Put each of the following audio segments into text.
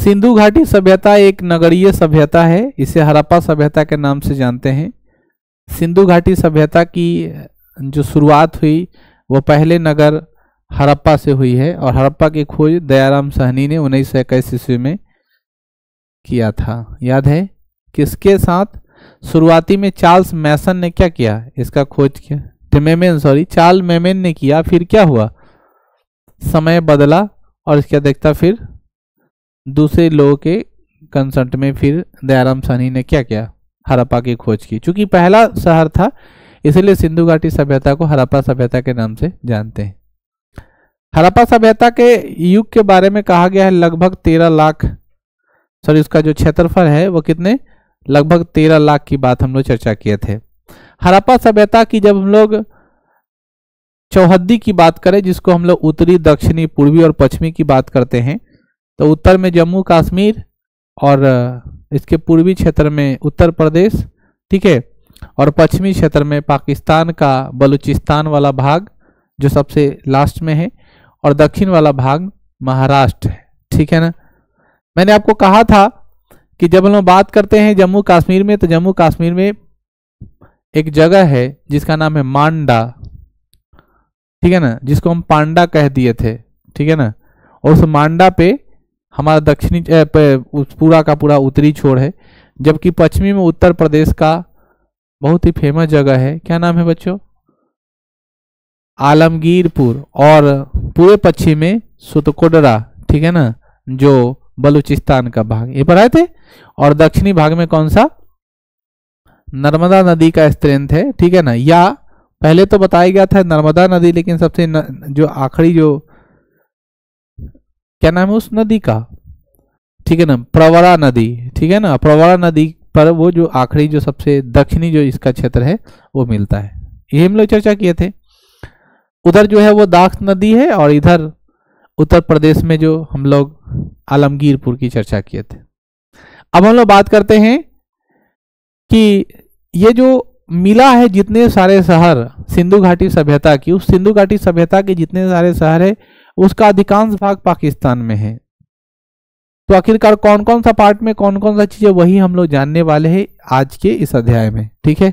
सिंधु घाटी सभ्यता एक नगरीय सभ्यता है, इसे हड़प्पा सभ्यता के नाम से जानते हैं। सिंधु घाटी सभ्यता की जो शुरुआत हुई, वो पहले नगर हड़प्पा से हुई है, और हड़प्पा की खोज दयाराम सहनी ने उन्नीस सौ इक्कीस ईस्वी में किया था। याद है? किसके साथ? शुरुआती में चार्ल्स मैसन ने क्या किया? इसका खोज किया। मेमेन सॉरी चार्ल मेमेन ने किया, फिर क्या हुआ? समय बदला, और इसके देखता फिर दूसरे लोगों के कंसर्ट में फिर दयाराम सानी ने क्या किया? हड़प्पा की खोज की। चूँकि पहला शहर था, इसलिए सिंधु घाटी सभ्यता को हड़प्पा सभ्यता के नाम से जानते हैं। हड़प्पा सभ्यता के युग के बारे में कहा गया है, लगभग तेरह लाख, सॉरी, उसका जो क्षेत्रफल है, वो कितने? लगभग तेरह लाख की बात हम लोग चर्चा किए थे। हड़प्पा सभ्यता की जब हम लोग चौहद्दी की बात करें, जिसको हम लोग उत्तरी, दक्षिणी, पूर्वी और पश्चिमी की बात करते हैं तो उत्तर में जम्मू, कश्मीर और इसके पूर्वी क्षेत्र में उत्तर प्रदेश, ठीक है? और पश्चिमी क्षेत्र में पाकिस्तान का बलूचिस्तान वाला भाग, जो सबसे लास्ट में है, और दक्षिण वाला भाग महाराष्ट्र है, ठीक है ना? मैंने आपको कहा था कि जब हम लोग बात करते हैं जम्मू, कश्मीर में तो जम्मू, कश्मीर में एक जगह है, जिसका नाम है मांडा, ठीक है ना? जिसको हम पांडा कह दिए थे, ठीक है ना? और उस मांडा पे हमारा दक्षिणी पूरा का पूरा उत्तरी छोर है जबकि पश्चिमी में उत्तर प्रदेश का बहुत ही फ़ेमस जगह है। क्या नाम है बच्चों? आलमगीरपुर और पूरे पश्चिम में सुतकोडरा ठीक है ना जो बलूचिस्तान का भाग। ये पढ़ाए थे? और दक्षिणी भाग में कौन सा? नर्मदा नदी का स्त्रेंथ है ठीक है ना। या पहले तो बताया गया था नर्मदा नदी लेकिन सबसे न, जो आखिरी जो क्या नाम है उस नदी का? ठीक है ना, प्रवरा नदी, ठीक है ना? प्रवरा नदी पर वो जो आखिरी जो सबसे दक्षिणी जो इसका क्षेत्र है, वो मिलता है। ये हम लोग चर्चा किए थे। उधर जो है वो दाख नदी है और इधर उत्तर प्रदेश में जो हम लोग आलमगीरपुर की चर्चा किए थे। अब हम लोग बात करते हैं कि ये जो मिला है जितने सारे शहर, सिंधु घाटी सभ्यता की, उस सिंधु घाटी सभ्यता के जितने सारे शहर है उसका अधिकांश भाग पाकिस्तान में है। तो आखिरकार कौन कौन सा पार्ट में कौन कौन सा चीज़ें, वही हम लोग जानने वाले हैं आज के इस अध्याय में, ठीक है?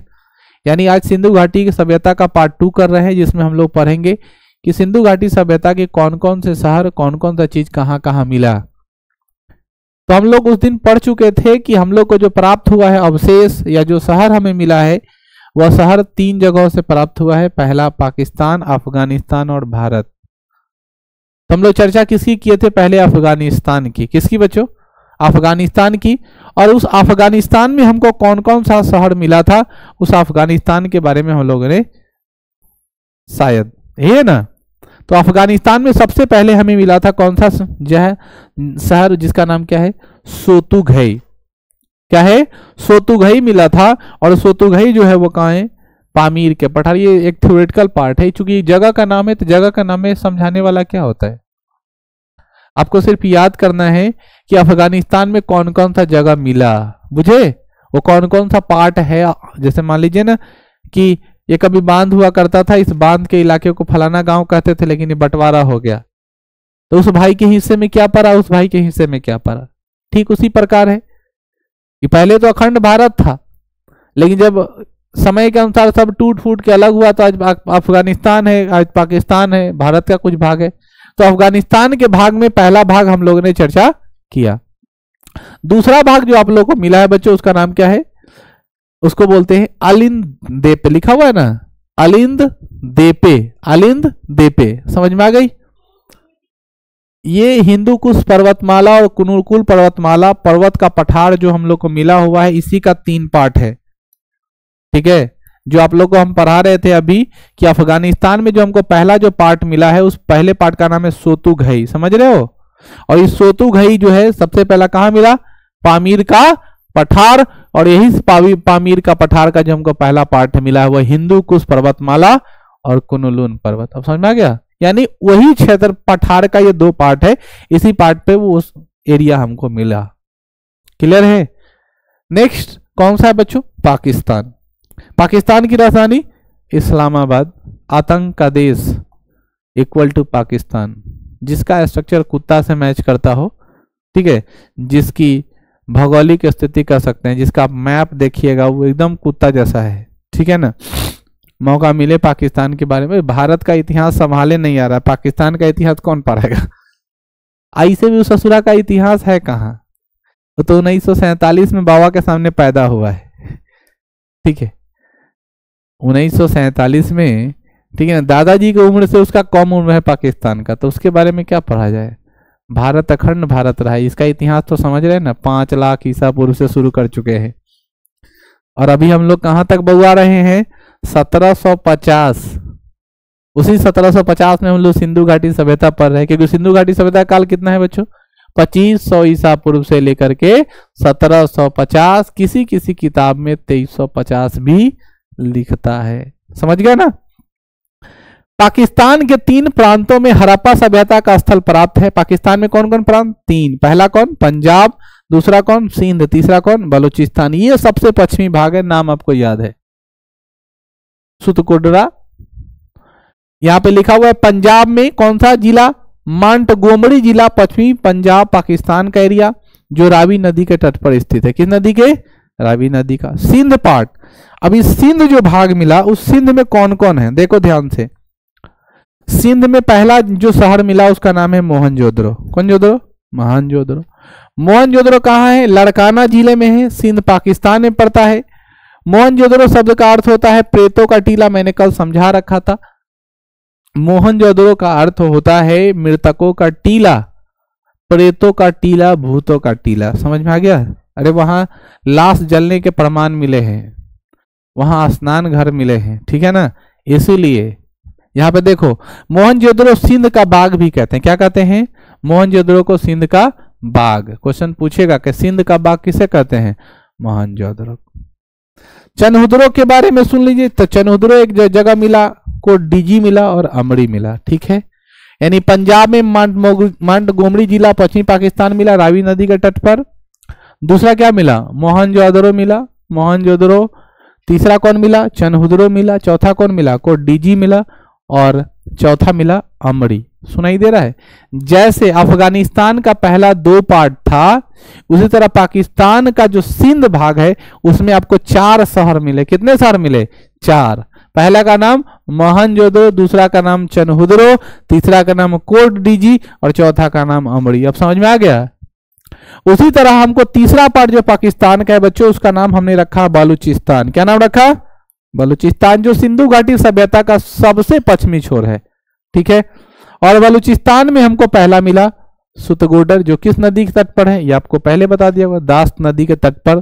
यानी आज सिंधु घाटी की सभ्यता का पार्ट टू कर रहे हैं, जिसमें हम लोग पढ़ेंगे कि सिंधु घाटी सभ्यता के कौन कौन से शहर कौन कौन सा चीज़ कहाँ कहाँ मिला। तो हम लोग उस दिन पढ़ चुके थे कि हम लोग को जो प्राप्त हुआ है अवशेष, या जो शहर हमें मिला है, वह शहर तीन जगहों से प्राप्त हुआ है, पहला पाकिस्तान, अफ़गानिस्तान और भारत। तो हम लोग चर्चा किसकी किए थे पहले अफ़गानिस्तान की? किसकी बच्चों? अफ़गानिस्तान की। और उस अफ़गानिस्तान में हमको कौन कौन सा शहर मिला था? उस अफ़गानिस्तान के बारे में हम लोगों ने शायद है ना? तो अफ़गानिस्तान में सबसे पहले हमें मिला था कौन सा जो है शहर जिसका नाम क्या है? सोतुघई। क्या है? सोतुघई मिला था। और सोतुघई जो है वो कहा है? पामीर के पठार, ये एक थ्योरेटिकल पार्ट है। चूँकि जगह का नाम है तो जगह का नाम है, समझाने वाला क्या होता है? आपको सिर्फ़ याद करना है कि अफ़गानिस्तान में कौन कौन सा जगह मिला। बुझे? वो कौन कौन सा पार्ट है? जैसे मान लीजिए ना कि ये कभी बाँध हुआ करता था, इस बाँध के इलाके को फलाना गाँव कहते थे, लेकिन ये बंटवारा हो गया। तो उस भाई के हिस्से में क्या पड़ा? उस भाई के हिस्से में क्या पड़ा? ठीक उसी प्रकार है। कि पहले तो अखंड भारत था, लेकिन जब समय के अनुसार सब टूट फूट के अलग हुआ तो आज अफ़गानिस्तान है, आज पाकिस्तान है, भारत का कुछ भाग है। तो अफ़गानिस्तान के भाग में पहला भाग हम लोगों ने चर्चा किया। दूसरा भाग जो आप लोगों को मिला है बच्चों, उसका नाम क्या है? उसको बोलते हैं अलिंद देपे, लिखा हुआ है ना? अलिंद देपे अलिंद देपे। समझ में आ गई? ये हिंदू कुश पर्वतमाला और कुनुकुल पर्वतमाला पर्वत का पठार जो हम लोग को मिला हुआ है, इसी का तीन पार्ट है। ठीक है? जो आप लोग को हम पढ़ा रहे थे अभी कि अफ़गानिस्तान में जो हमको पहला जो पार्ट मिला है, उस पहले पार्ट का नाम है सोतु घई। समझ रहे हो? और इस सोतु घई जो है, सबसे पहला कहा मिला? पामीर का पठार। और यही पामीर का पठार का जो हमको पहला पार्ट मिला है, वह हिंदू कुश पर्वतमाला और कुनुलून पर्वत। अब समझ में आ गया? यानी वही क्षेत्र पठार का ये दो पार्ट है, इसी पार्ट पे वो उस एरिया हमको मिला। क्लियर है? नेक्स्ट, कौन सा है बच्चों? पाकिस्तान। पाकिस्तान की राजधानी इस्लामाबाद आतंक का देश इक्वल टू पाकिस्तान, जिसका स्ट्रक्चर कुत्ता से मैच करता हो, ठीक है? जिसकी भौगोलिक स्थिति कह सकते हैं, जिसका मैप देखिएगा, वो एकदम कुत्ता जैसा है, ठीक है ना? मौका मिले पाकिस्तान के बारे में। भारत का इतिहास संभाले नहीं आ रहा। पाकिस्तान का इतिहास कौन पढ़ेगा? ऐसे भी ससुरा का इतिहास है कहाँ? तो उन्नीस में बाबा के सामने पैदा हुआ है, ठीक है? उन्नीस में, ठीक है ना, दादाजी की उम्र से उसका कम उम्र है पाकिस्तान का तो उसके बारे में क्या पढ़ा जाए? भारत अखंड भारत रहा इसका इतिहास तो समझ रहे हैं ना, पाँच लाख ईसा पूर्व से शुरू कर चुके हैं। और अभी हम लोग कहाँ तक बुआ रहे हैं? 1750 उसी 1750 में हम लोग सिंधु घाटी सभ्यता पढ़ रहे हैं क्योंकि सिंधु घाटी सभ्यता काल कितना है बच्चों? 2500 ईसा पूर्व से लेकर के 1750 किसी किसी किताब में 2350 भी लिखता है। समझ गया ना? पाकिस्तान के तीन प्रांतों में हरप्पा सभ्यता का स्थल प्राप्त है। पाकिस्तान में कौन कौन प्रांत? तीन। पहला कौन? पंजाब। दूसरा कौन? सिंध। तीसरा कौन? बलूचिस्तान। ये सबसे पश्चिमी भाग है। नाम आपको याद है। सुतकुडरा यहाँ पे लिखा हुआ है, पंजाब में कौन सा जिला? मांट गोमड़ी जिला, पश्चिमी पंजाब, पाकिस्तान का एरिया, जो रावी नदी के तट पर स्थित है। किस नदी के? रावी नदी का। सिंध पार्ट अभी सिंध जो भाग मिला, उस सिंध में कौन कौन है? देखो ध्यान से। सिंध में पहला जो शहर मिला, उसका नाम है मोहनजोदड़ो। कौन जोदड़ो? मोहनजोदड़ो। मोहनजोदड़ो कहाँ है? लड़काना ज़िले में है। सिंध पाकिस्तान में पड़ता है। मोहनजोदड़ो शब्द का अर्थ होता है प्रेतों का टीला, मैंने कल समझा रखा था। मोहनजोदड़ो का अर्थ होता है मृतकों का टीला, प्रेतों का टीला, भूतों का टीला। समझ में आ गया? अरे वहाँ लाश जलने के प्रमाण मिले हैं। वहाँ स्नान घर मिले हैं, ठीक है ना? इसीलिए। यहाँ पे देखो मोहनजोदड़ो सिंध का बाग भी कहते हैं। क्या कहते हैं? मोहनजोदड़ो को सिंध का बाग क्वेश्चन पूछेगा कि सिंध का बाग किसे कहते हैं? मोहनजोदड़ो चनहुदरो के। बारे में सुन लीजिए। तो चनहुदरो एक जगह मिला, को डीजी मिला और अमड़ी मिला, ठीक है? यानी पंजाब में मंड गोमड़ी जिला, पश्चिमी पाकिस्तान मिला, रावी नदी के तट पर। दूसरा क्या मिला? मोहनजोदड़ो मिला। मोहनजोदड़ो तीसरा कौन मिला? चनहुदरो मिला। चौथा कौन मिला? को डीजी मिला और चौथा मिला अमड़ी। सुनाई दे रहा है। जैसे अफ़गानिस्तान का पहला दो पार्ट था, उसी तरह पाकिस्तान का जो सिंध भाग है, उसमें आपको चार शहर मिले। कितने शहर मिले? चार। पहला का नाम मोहनजोदड़ो दूसरा का नाम चनहुदरो तीसरा का नाम कोट डीजी और चौथा का नाम अमड़ी। अब समझ में आ गया? उसी तरह हमको तीसरा पार्ट जो पाकिस्तान का है, बच्चों, उसका नाम हमने रखा बलूचिस्तान। क्या नाम रखा? बलूचिस्तान, जो सिंधु घाटी सभ्यता का सबसे पश्चिमी छोर है। ठीक है? और बलूचिस्तान में हमको पहला मिला सुतगोडर, जो किस नदी के तट पर है, ये आपको पहले बता दिया हुआ, दास नदी के तट पर।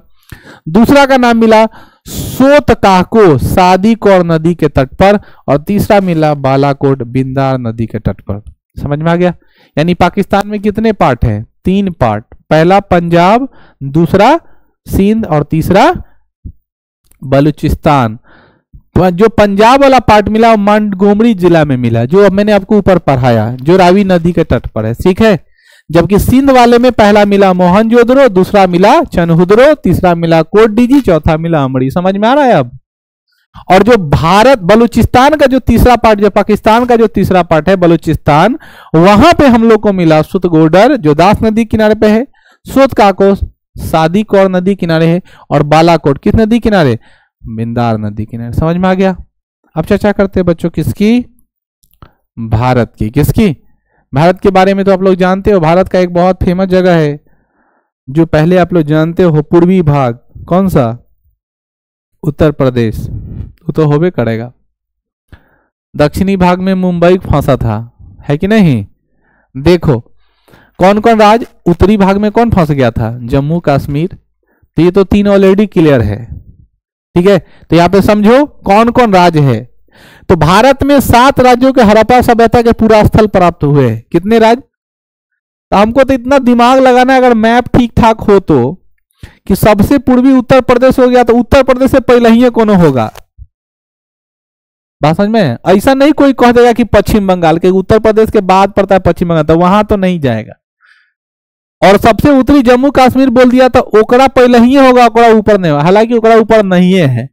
दूसरा का नाम मिला सोत काको सादी कौर नदी के तट पर, और तीसरा मिला बालाकोट, बिंदार नदी के तट पर। समझ में आ गया? यानी पाकिस्तान में कितने पार्ट हैं? तीन पार्ट। पहला पंजाब, दूसरा सिंध और तीसरा बलूचिस्तान। जो पंजाब वाला पार्ट मिला वो मंडगोमड़ी जिला में मिला, जो मैंने आपको ऊपर पढ़ाया, जो रावी नदी के तट पर है, ठीक है? जबकि सिंध वाले में पहला मिला मोहनजोदड़ो, दूसरा मिला चनहुदरो तीसरा मिला कोटडीजी चौथा मिला अमड़ी। समझ में आ रहा है अब? और जो भारत, बलूचिस्तान का जो तीसरा पार्ट, जो पाकिस्तान का जो तीसरा पार्ट है, बलूचिस्तान, वहाँ पे हम लोग को मिला सुतगोडर, जो दास नदी किनारे पे है। सुत काको सादी कौर नदी किनारे है और बालाकोट, किस नदी किनारे? बिंदार नदी किनारे। समझ में आ गया? अब चर्चा करते हैं बच्चों, किसकी? भारत की। किसकी? भारत के बारे में तो आप लोग जानते हो, भारत का एक बहुत फ़ेमस जगह है, जो पहले आप लोग जानते हो, पूर्वी भाग। कौन सा? उत्तर प्रदेश। वो तो होबे करेगा। दक्षिणी भाग में मुंबई फंसा था। है कि नहीं? देखो कौन कौन राज उत्तरी भाग में कौन फंस गया था? जम्मू, कश्मीर। तो ये तो तीन ऑलरेडी क्लियर है। ठीक है? तो यहाँ पे समझो कौन कौन राज्य है। तो भारत में सात राज्यों के हड़प्पा सभ्यता के पूरा स्थल प्राप्त हुए। कितने राज्य तो हमको तो इतना दिमाग लगाना है, अगर मैप ठीक ठाक हो तो कि सबसे पूर्वी उत्तर प्रदेश हो गया तो उत्तर प्रदेश से पहले ही कौन होगा? बात समझ में ऐसा नहीं कोई कह देगा कि पश्चिम बंगाल के उत्तर प्रदेश के बाद पड़ता है पश्चिम बंगाल तो वहाँ तो नहीं जाएगा। और सबसे उत्तरी जम्मू कश्मीर बोल दिया तो ओकरा पहले ही होगा, ओकरा ऊपर नहीं हालाँकि ओकरा ऊपर नहीं है।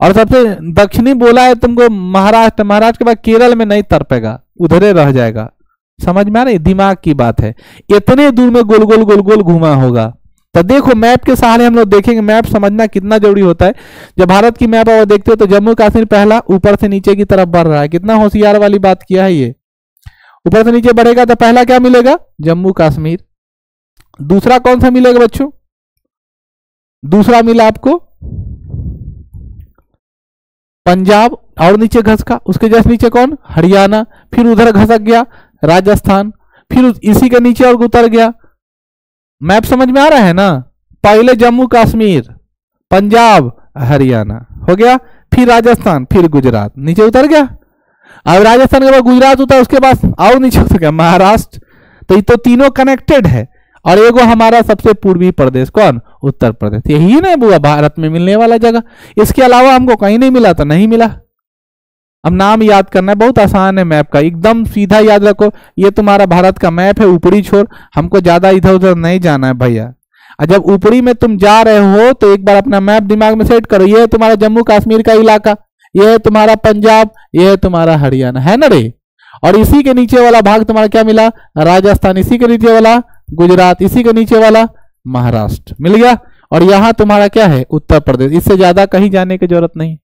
और सबसे दक्षिणी बोला है तुमको महाराष्ट्र महाराष्ट्र के बाद केरल में नहीं तरपेगा उधरे रह जाएगा। समझ में आ रही? दिमाग की बात है। इतने दूर में गोल गोल गोल गोल घुमा होगा। तो देखो, मैप के सहारे हम लोग देखेंगे। मैप समझना कितना ज़रूरी होता है। जब भारत की मैप आप देखते हो तो जम्मू कश्मीर पहला, ऊपर से नीचे की तरफ़ बढ़ रहा है। कितना होशियार वाली बात किया है ये। ऊपर से नीचे बढ़ेगा तो पहला क्या मिलेगा? जम्मू कश्मीर। दूसरा कौन सा मिलेगा बच्चों? दूसरा मिला आपको पंजाब और नीचे घस का। उसके जस्ट नीचे कौन? हरियाणा। फिर उधर घसक गया, राजस्थान। फिर इसी के नीचे और उतर गया। मैप समझ में आ रहा है ना? पहले जम्मू कश्मीर, पंजाब, हरियाणा। हो गया? फिर राजस्थान, फिर गुजरात। नीचे उतर गया? अब राजस्थान के बाद गुजरात होता है, उसके बाद और नीचे उतर गया महाराष्ट्र। तो ये तो तीनों कनेक्टेड है। और एगो हमारा सबसे पूर्वी प्रदेश कौन? उत्तर प्रदेश। यही ना बुआ, भारत में मिलने वाला जगह। इसके अलावा हमको कहीं नहीं मिला तो नहीं मिला। अब नाम याद करना है बहुत आसान है मैप का। एकदम सीधा याद रखो, ये तुम्हारा भारत का मैप है, ऊपरी छोर। हमको ज़्यादा इधर उधर नहीं जाना है भैया। और जब ऊपरी में तुम जा रहे हो तो एक बार अपना मैप दिमाग में सेट करो, ये तुम्हारा जम्मू कश्मीर का इलाका। ये है तुम्हारा पंजाब, ये है तुम्हारा हरियाणा। है ना रे? और इसी के नीचे वाला भाग तुम्हारा क्या मिला? राजस्थान इसी के नीचे वाला, गुजरात इसी के नीचे वाला, महाराष्ट्र। मिल गया? और यहाँ तुम्हारा क्या है? उत्तर प्रदेश इससे ज़्यादा कहीं जाने की ज़रूरत नहीं।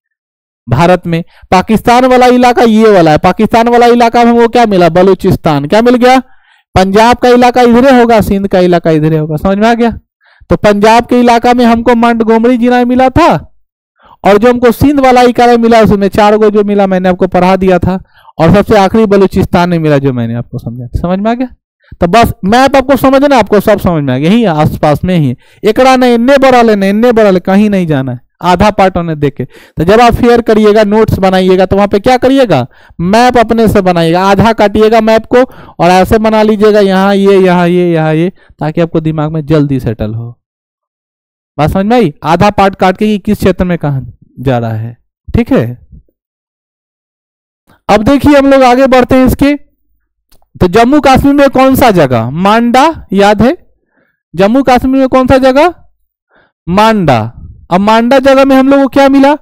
भारत में। पाकिस्तान वाला इलाका ये वाला है। पाकिस्तान वाला इलाका में वो क्या मिला? बलूचिस्तान। क्या मिल गया? पंजाब का इलाका इधरे होगा, सिंध का इलाका इधरे होगा। समझ में आ गया? तो पंजाब के इलाका में हमको मंड मंडगोमरी जिला मिला था। और जो हमको सिंध वाला इलाका मिला उसमें चार गो जो मिला मैंने आपको पढ़ा दिया था, और सबसे आखिरी बलूचिस्तान में मिला जो मैंने आपको समझा समझ में आ गया? तो बस मैप आपको समझना आपको सब समझ में आ गया। यही आसपास में ही एकड़ा नहीं, इन्ने बड़ा लेना इन्ने बड़ा ले, कहीं नहीं जाना है। आधा पार्ट उन्हें देखे तो जब आप फेयर करिएगा, नोट्स बनाइएगा तो वहाँ पे क्या करिएगा? मैप अपने से बनाइएगा, आधा काटिएगा मैप को, और ऐसे बना लीजिएगा, यहाँ ये यहाँ ये यहाँ ये, ताकि आपको दिमाग में जल्दी सेटल हो। बात समझ में आई? आधा पार्ट काट के किस क्षेत्र में कहा जा रहा है। ठीक है? अब देखिए हम लोग आगे बढ़ते हैं इसके। तो जम्मू कश्मीर में कौन सा जगह? मांडा, याद है? जम्मू कश्मीर में कौन सा जगह? मांडा। अब मांडा जगह में हम लोग को क्या मिला?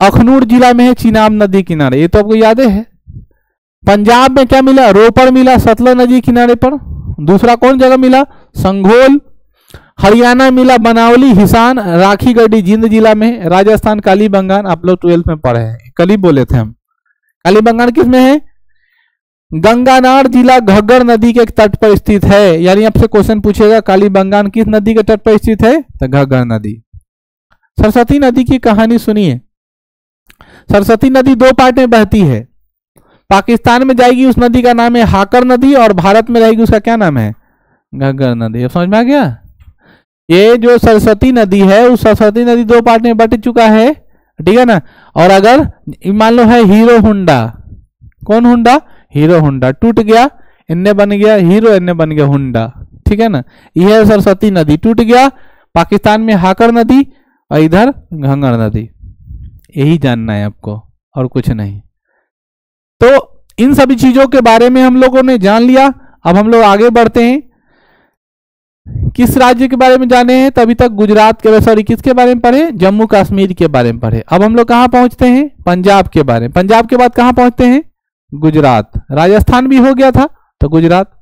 अखनूर जिला में है चिनाब नदी किनारे। ये तो आपको याद है? पंजाब में क्या मिला? रोपड़ मिला, सतलज नदी किनारे पर। दूसरा कौन जगह मिला? संघोल। हरियाणा मिला बनावली, हिसान राखी गढ़ी जिंद जिला में, राजस्थान, कालीबंगान, आप लोग ट्वेल्थ में पढ़े हैं। कल ही बोले थे हम। कालीबंगान किसमें है? गंगानार जिला घग्गर नदी के तट पर स्थित है। यानी आपसे क्वेश्चन पूछेगा काली बंगान किस नदी के तट पर स्थित है? तो घग्गर नदी। सरस्वती नदी की कहानी सुनिए। सरस्वती नदी दो पार्ट में बहती है। पाकिस्तान में जाएगी, उस नदी का नाम है हाकर नदी, और भारत में रहेगी, उसका क्या नाम है? घग्गर नदी। अब समझ में आ गया? ये जो सरस्वती नदी है, उस सरस्वती नदी दो पार्ट में बट चुका है, ठीक है ना? और अगर मान लो है हीरो हुंडा, कौन हुंडा? हीरो हुंडा, टूट गया, इन्ने बन गया हीरो, इन्ने बन गया हुंडा, ठीक है ना? यह सरस्वती नदी, टूट गया, पाकिस्तान में हाकर नदी और इधर घंगर नदी। यही जानना है आपको, और कुछ नहीं। तो इन सभी चीज़ों के बारे में हम लोगों ने जान लिया, अब हम लोग आगे बढ़ते हैं। किस राज्य के बारे में जाने हैं? तभी तक गुजरात के सॉरी किसके बारे में पढ़े? जम्मू कश्मीर के बारे में पढ़े। अब हम लोग कहाँ पहुँचते हैं? पंजाब के बारे में। पंजाब के बाद कहाँ पहुँचते हैं? गुजरात। राजस्थान भी हो गया था तो गुजरात।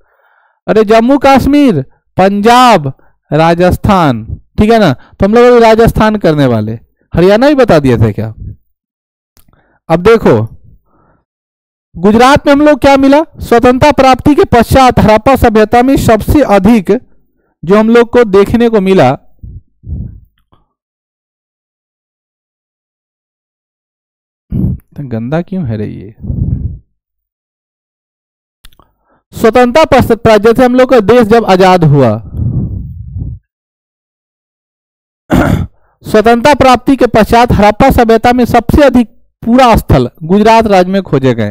अरे, जम्मू कश्मीर, पंजाब, राजस्थान। ठीक है ना? तो हम लोग राजस्थान करने वाले। हरियाणा ही बता दिए थे क्या? अब देखो। गुजरात में हम लोग क्या मिला? स्वतंत्रता प्राप्ति के पश्चात हड़प्पा सभ्यता में सबसे अधिक जो हम लोग को देखने को मिला गंदा क्यों है रही ये? स्वतंत्रता पश्चात जैसे हम लोग का देश जब आज़ाद हुआ, स्वतंत्रता प्राप्ति के पश्चात हड़प्पा सभ्यता में सबसे अधिक पूरा स्थल गुजरात राज्य में खोजे गए।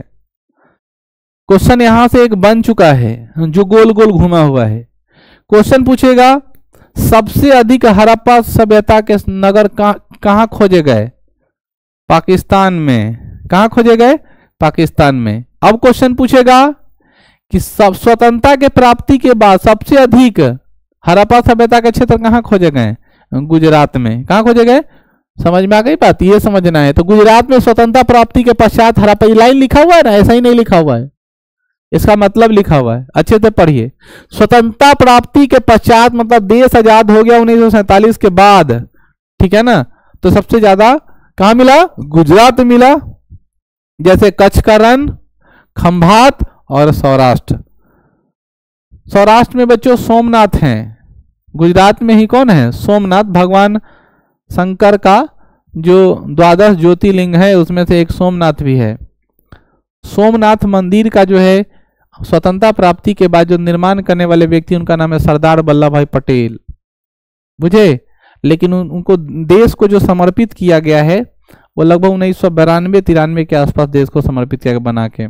क्वेश्चन यहाँ से एक बन चुका है, जो गोल गोल घुमा हुआ है। क्वेश्चन पूछेगा, सबसे अधिक हड़प्पा सभ्यता के नगर कहाँ खोजे गए? पाकिस्तान में। कहा खोजे गए? पाकिस्तान में। अब क्वेश्चन पूछेगा कि सब स्वतंत्रता के प्राप्ति के बाद सबसे अधिक हड़प्पा सभ्यता के क्षेत्र कहाँ खोजे गए? गुजरात में। कहा खोजे गए? समझ में आ गई बात? ये समझना है। तो गुजरात में स्वतंत्रता प्राप्ति के पश्चात हड़प्पा लाइन लिखा हुआ है ना? ऐसा ही नहीं लिखा हुआ है। इसका मतलब लिखा हुआ है। अच्छे से पढ़िए। स्वतंत्रता प्राप्ति के पश्चात मतलब देश आज़ाद हो गया उन्नीस के बाद। ठीक है ना? तो सबसे ज़्यादा कहा मिला? गुजरात मिला। जैसे कच्छ का रन, खंभात और सौराष्ट्र। सौराष्ट्र में बच्चों सोमनाथ हैं। गुजरात में ही कौन है? सोमनाथ भगवान शंकर का जो द्वादश ज्योतिर्लिंग है, उसमें से एक सोमनाथ भी है। सोमनाथ मंदिर का जो है स्वतंत्रता प्राप्ति के बाद जो निर्माण करने वाले व्यक्ति उनका नाम है सरदार वल्लभ भाई पटेल। बुझे? लेकिन उन, उनको देश को जो समर्पित किया गया है वो लगभग उन्नीस सौ बिरानवे तिरानवे के आसपास देश को समर्पित किया बना के।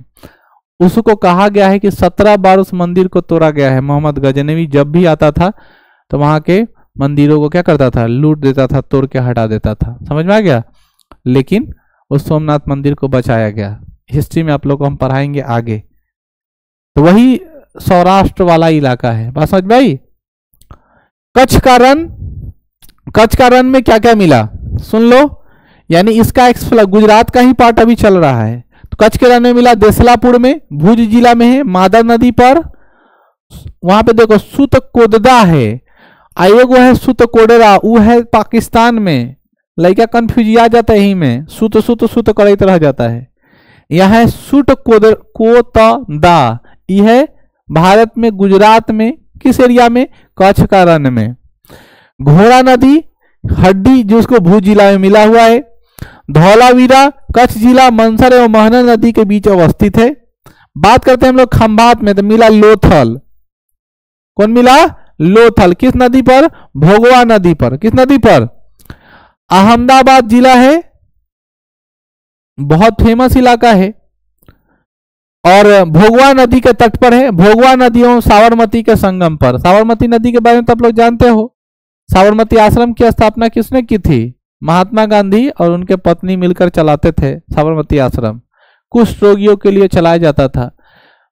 उसको कहा गया है कि सत्रह बार उस मंदिर को तोड़ा गया है। मोहम्मद गजनवी जब भी आता था तो वहाँ के मंदिरों को क्या करता था? लूट देता था तोड़ के हटा देता था। समझ में आ गया? लेकिन उस सोमनाथ मंदिर को बचाया गया। हिस्ट्री में आप लोग को हम पढ़ाएँगे आगे। तो वही सौराष्ट्र वाला इलाका है। बात समझ भाई कच्छ का रन, कच्छ का रन में क्या क्या मिला? सुन लो। यानी इसका एक्सप्ल गुजरात का ही पार्ट अभी चल रहा है। तो कच्छ के रन में मिला देसलापुर में, भुज जिला में है मादा नदी पर। वहाँ पे देखो सुत कोददा है। आयोग है सुत कोडरा वो है पाकिस्तान में। लड़का कंफ्यूज आ जाता है यही में। सुत सुत सुत कर रह जाता है। यह है सुट कोद कोतदा। यह भारत में, गुजरात में, किस एरिया में? कच्छ का रन में। घोड़ा नदी, हड्डी जो उसको भूज जिला में मिला हुआ है। धौलावीरा, कच्छ जिला मनसर एवं महना नदी के बीच अवस्थित है। बात करते हैं हम लोग खंभात में तो मिला लोथल। कौन मिला? लोथल। किस नदी पर? भोगवा नदी पर। किस नदी पर? अहमदाबाद जिला है। बहुत फ़ेमस इलाका है। और भोगवा नदी के तट पर है। भोगवा नदियों साबरमती के संगम पर। साबरमती नदी के बारे में तो आप लोग जानते हो। साबरमती आश्रम की स्थापना किसने की थी? महात्मा गांधी और उनके पत्नी मिलकर चलाते थे साबरमती आश्रम। कुछ रोगियों के लिए चलाया जाता था।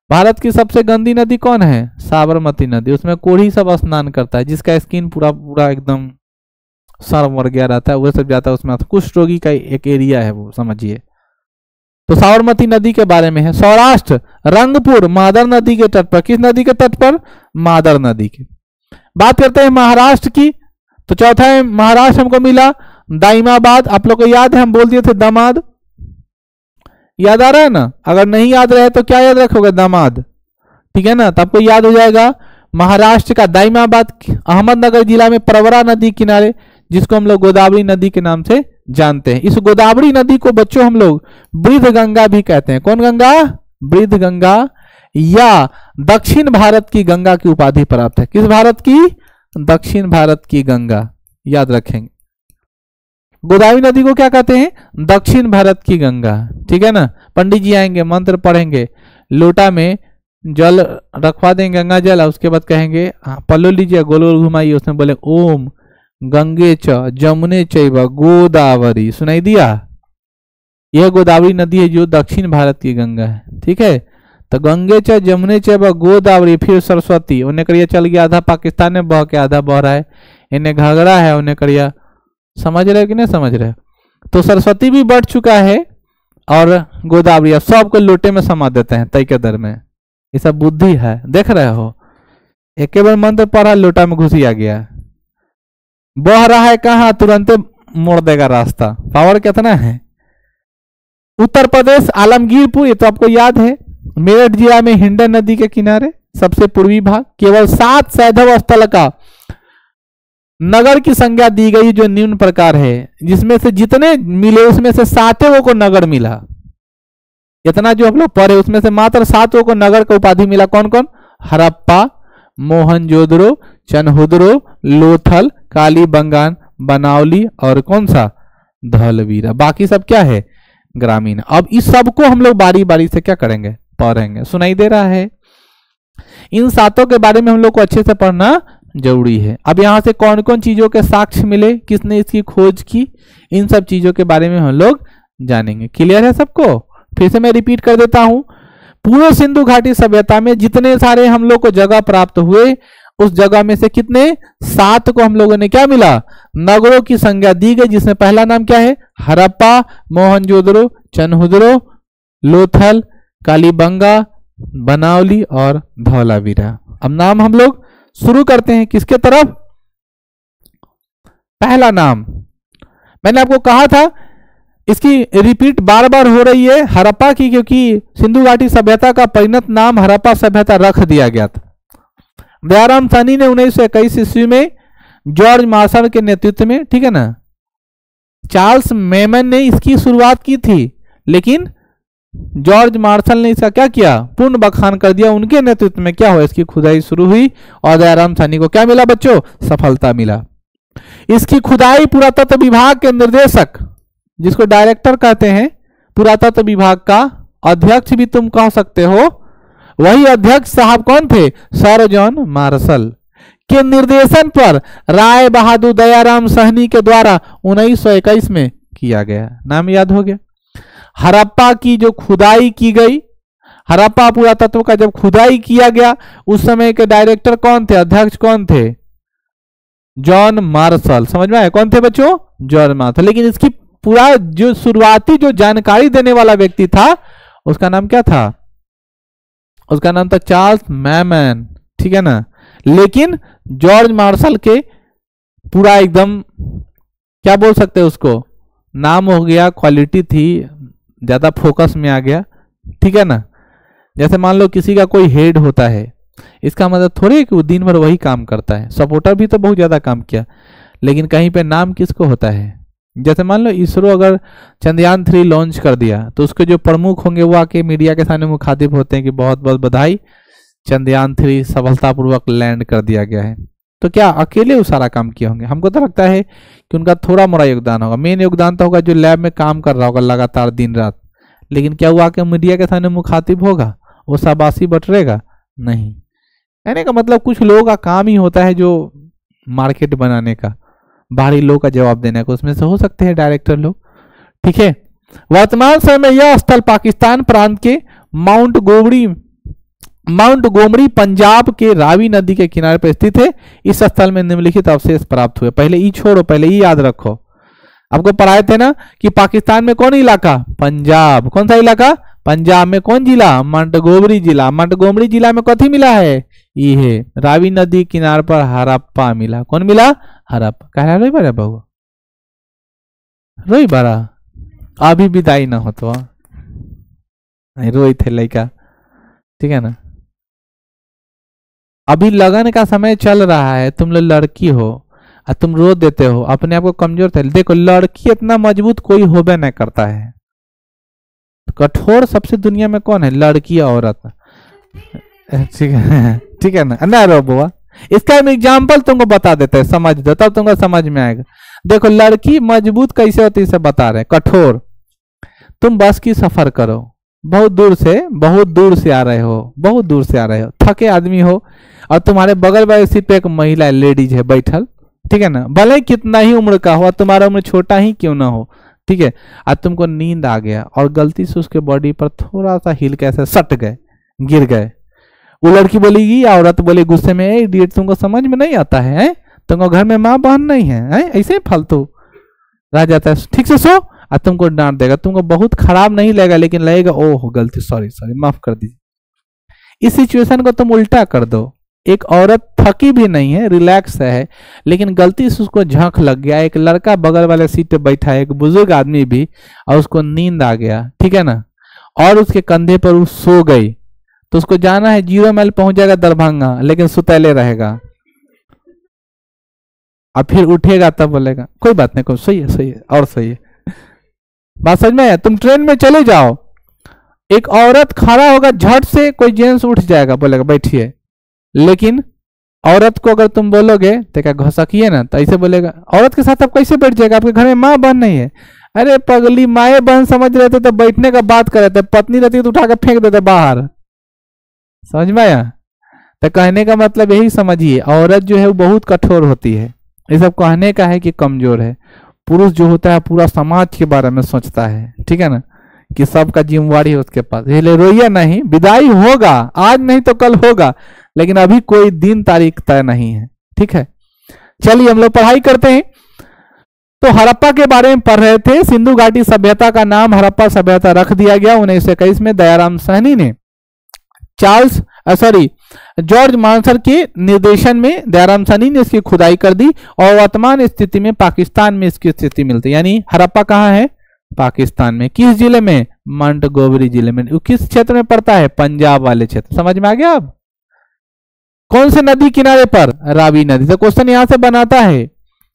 भारत की सबसे गंदी नदी कौन है? साबरमती नदी। उसमें कोढ़ी सब स्नान करता है, जिसका स्किन पूरा पूरा एकदम सर मर गया रहता है। वह सब जाता है उसमें। कुछ रोगी का एक एरिया है वो, समझिए। तो साबरमती नदी के बारे में है। सौराष्ट्र, रंगपुर, मादर नदी के तट पर। किस नदी के तट पर? मादर नदी के। बात करते हैं महाराष्ट्र की। तो चौथा है, महाराष्ट्र हमको मिला दाइमाबाद। आप लोग को याद है, हम बोल दिए थे दामाद। याद आ रहा है ना? अगर नहीं याद रहे तो क्या याद रखोगे? दामाद। ठीक है ना? तो आपको याद हो जाएगा, महाराष्ट्र का दाइमाबाद अहमदनगर जिला में परवरा नदी किनारे, जिसको हम लोग गोदावरी नदी के नाम से जानते हैं। इस गोदावरी नदी को बच्चों हम लोग वृद्ध गंगा भी कहते हैं। कौन गंगा? वृद्ध गंगा या दक्षिण भारत की गंगा की उपाधि प्राप्त है। किस भारत की? दक्षिण भारत की गंगा। याद रखेंगे। गोदावरी नदी को क्या कहते हैं? दक्षिण भारत की गंगा। ठीक है ना? पंडित जी आएँगे मंत्र पढ़ेंगे। लोटा में जल रखवा देंगे गंगा जल उसके बाद कहेंगे हाँ, पल्लो लीजिए गोल गोल घुमाइए उसमें बोले ओम। गंगे च, जमुने चैव, गोदावरी। सुनाई दिया? यह गोदावरी नदी है जो दक्षिण भारत की गंगा है, ठीक है? तो गंगे च, जमुने चैव, गोदावरी, फिर सरस्वती। उन्हें करिया चल गया, आधा पाकिस्तान में बह के आधा बह रहा है। इन्हें घाघरा है, उन्हें करिया समझ रहे कि नहीं समझ रहे तो सरस्वती भी बढ़ चुका है और गोदावरी अब सबको लोटे में समा देते हैं, तय के दर में। ये सब बुद्धि है, देख रहे हो? एक बार मंत्र पढ़ा, लोटा में घुसी आ गया। बह रहा है कहा? तुरंत मोड़ देगा रास्ता। पावर कितना है? उत्तर प्रदेश, आलमगीरपुर, ये तो आपको याद है। मेरठ जिला में हिंडन नदी के किनारे सबसे पूर्वी भाग, केवल सात सैधव स्थल का नगर की संज्ञा दी गई, जो निम्न प्रकार है। जिसमें से जितने मिले, उसमें से सातों को नगर मिला। इतना जो हम लोग पढ़े, उसमें से मात्र सातों को नगर का उपाधि मिला कौन कौन हरप्पा, मोहनजोदड़ो चनहुदरो लोथल काली बंगान, बनावली और कौन सा? धलवीरा। बाकी सब क्या है? ग्रामीण। अब इस सबको हम लोग बारी बारी से क्या करेंगे? पढ़ेंगे। सुनाई दे रहा है। इन सातों के बारे में हम लोग को अच्छे से पढ़ना ज़रूरी है। अब यहाँ से कौन कौन चीज़ों के साक्ष्य मिले? किसने इसकी खोज की? इन सब चीज़ों के बारे में हम लोग जानेंगे। क्लियर है सबको? फिर से मैं रिपीट कर देता हूँ। पूरे सिंधु घाटी सभ्यता में जितने सारे हम लोग को जगह प्राप्त हुए उस जगह में से कितने? सात को हम लोगों ने क्या मिला? नगरों की संज्ञा दी गई, जिसमें पहला नाम क्या है? हरप्पा, मोहनजोदड़ो चनहुदरो लोथल, कालीबंगा, बनावली और धौलावीरा। अब नाम हम लोग शुरू करते हैं किसके तरफ़? पहला नाम। मैंने आपको कहा था, इसकी रिपीट बार बार हो रही है, हरप्पा की, क्योंकि सिंधु घाटी सभ्यता का परिणत नाम हरप्पा सभ्यता रख दिया गया था। दयाराम सानी ने उन्नीस सौ इक्कीस ईस्वी में जॉर्ज मार्शल के नेतृत्व में, ठीक है ना? चार्ल्स मेमन ने इसकी शुरुआत की थी, लेकिन जॉर्ज मार्शल ने इसका क्या किया? पूर्ण बखान कर दिया उनके नेतृत्व में। क्या हुआ? इसकी खुदाई शुरू हुई और दयाराम सानी को क्या मिला बच्चों? सफलता मिला। इसकी खुदाई पुरातत्व विभाग के निर्देशक, जिसको डायरेक्टर कहते हैं, पुरातत्व विभाग का अध्यक्ष भी तुम कह सकते हो वही अध्यक्ष साहब कौन थे? Sir John Marshall. के निर्देशन पर राय बहादुर दयाराम सहनी के द्वारा उन्नीस सौ इक्कीस में किया गया। नाम याद हो गया? हरप्पा की जो खुदाई की गई, हरप्पा पुरातत्व का जब खुदाई किया गया, उस समय के डायरेक्टर कौन थे? अध्यक्ष कौन थे? John Marshall. समझ में आया? कौन थे बच्चों? John Marshall. लेकिन इसकी पूरा जो शुरुआती जो जानकारी देने वाला व्यक्ति था, उसका नाम क्या था? उसका नाम था चार्ल्स मैमैन, ठीक है ना? लेकिन जॉर्ज मार्शल के पूरा एकदम, क्या बोल सकते हैं उसको? नाम हो गया, क्वालिटी थी, ज़्यादा फोकस में आ गया, ठीक है ना? जैसे मान लो किसी का कोई हेड होता है, इसका मतलब थोड़े कि वो दिन भर वही काम करता है। सपोर्टर भी तो बहुत ज़्यादा काम किया, लेकिन कहीं पे नाम किसको होता है? जैसे मान लो इसरो अगर चंद्रयान थ्री लॉन्च कर दिया तो उसके जो प्रमुख होंगे वो आके मीडिया के सामने मुखातिब होते हैं कि बहुत बहुत बधाई, चंद्रयान थ्री सफलतापूर्वक लैंड कर दिया गया है। तो क्या अकेले वो सारा काम किए होंगे? हमको तो लगता है कि उनका थोड़ा मोड़ा योगदान होगा। मेन योगदान तो होगा जो लैब में काम कर रहा होगा लगातार दिन रात। लेकिन क्या वो आके मीडिया के सामने मुखातिब होगा? वो शाबाशी बटरेगा? नहीं। कहने का मतलब कुछ लोगों का काम ही होता है जो मार्केट बनाने का। बाहरी लोग का जवाब देने का उसमें से हो सकते हैं डायरेक्टर लोग। ठीक है? वर्तमान समय में यह स्थल पाकिस्तान प्रांत के Montgomery Montgomery Punjab के रावी नदी के किनारे पर स्थित है। इस स्थल में निम्नलिखित अवशेष प्राप्त हुए। पहले ई छोड़ो, पहले ई याद रखो। आपको पढ़ाए थे ना कि पाकिस्तान में कौन इलाका? पंजाब। कौन सा इलाका? पंजाब में कौन जिला? मंटगोबरी जिला। मंटगोमरी जिला में कथी मिला है? ये है। रावी नदी किनार पर हरप्पा मिला। कौन मिला? हरप्पा कह रोई बारा बहु। रोई बारा। अभी विदाई ना हो तो। रोई थे लड़का। ठीक है ना? अभी लगन का समय चल रहा है, तुम लोग लड़की हो और तुम रो देते हो, अपने आप को कमज़ोर थे। देखो, लड़की इतना मज़बूत कोई होबे नहीं करता है। कठोर सबसे दुनिया में कौन है? लड़की औरत। ठीक है ठीक है ना? ना रो बुआ इसका हम एग्ज़ाम्पल तुमको बता देते हैं, समझ दो, तब तुमको समझ में आएगा। देखो, लड़की मज़बूत कैसे होती है बता रहे कठोर। तुम बस की सफ़र करो। बहुत दूर से, बहुत दूर से आ रहे हो, बहुत दूर से आ रहे हो। थके आदमी हो, और तुम्हारे बगल वाले सीट पे एक महिला लेडीज़ है, बैठल। ठीक है ना? भले कितना ही उम्र का हो तुम्हारा उम्र छोटा ही क्यों ना हो। ठीक है? आज तुमको नींद आ गया, और गलती से उसके बॉडी पर थोड़ा सा हिल के ऐसे सट गए, गिर गए। वो लड़की बोलेगी या औरत बोले गुस्से में इडियट तुमको समझ में नहीं आता है, तुमको घर में माँ बहन नहीं है, है? ऐसे फालतू. रह जाता है ठीक से सो और तुमको डांट देगा तुमको बहुत खराब नहीं लगेगा लेकिन लगेगा ओह गलती सॉरी सॉरी माफ़ कर दीजिए। इस सिचुएशन को तुम उल्टा कर दो। एक औरत थकी भी नहीं है रिलैक्स है लेकिन गलती से उसको झंक लग गया एक लड़का बगल वाले सीट पे बैठा है एक बुज़ुर्ग आदमी भी और उसको नींद आ गया ठीक है ना? और उसके कंधे पर वो सो गई। तो उसको जाना है, ज़ीरो माइल पहुँच जाएगा दरभंगा, लेकिन सुतैले रहेगा। अब फिर उठेगा, तब बोलेगा, कोई बात नहीं, कोई, सही है सही है, और सही है। बात समझ में तुम ट्रेन में चले जाओ। एक औरत खड़ा होगा, झट से कोई जेंट्स उठ जाएगा, बोलेगा, बैठिए। लेकिन औरत को अगर तुम बोलोगे तो क्या घसकिए ना? तो ऐसे बोलेगा, औरत के साथ आप कैसे बैठ जाएगा? आपके घर में माँ बहन नहीं है। अरे, पगली माए बहन समझ रहे थे तो बैठने का बात कर रहे थे, पत्नी रहती तो उठा के फेंक देते बाहर। समझ में आया? तो कहने का मतलब यही समझिए, औरत जो है वो बहुत कठोर होती है। ये सब कहने का है कि कमज़ोर है। पुरुष जो होता है, पूरा समाज के बारे में सोचता है, ठीक है ना? कि सबका जिम्मेवारी है उसके पास। इसलिए रोइया नहीं, विदाई होगा, आज नहीं तो कल होगा, लेकिन अभी कोई दिन तारीख तय नहीं है, ठीक है? चलिए हम लोग पढ़ाई करते हैं। तो हड़प्पा के बारे में पढ़ रहे थे, सिंधु घाटी सभ्यता का नाम हड़प्पा सभ्यता रख दिया गया, उन्नीस सौ इक्कीस में दयाराम सहनी ने। चार्ल्स सॉरी जॉर्ज मानसर के निर्देशन में दयाराम सनी ने इसकी खुदाई कर दी और वर्तमान स्थिति में पाकिस्तान में इसकी स्थिति मिलती है। यानी हरप्पा कहाँ है? पाकिस्तान में। किस ज़िले में? मंट गोबरी ज़िले में। किस क्षेत्र में पड़ता है? पंजाब वाले क्षेत्र। समझ में आ गया अब? कौन से नदी किनारे पर? रावी नदी। तो क्वेश्चन यहाँ से बनाता है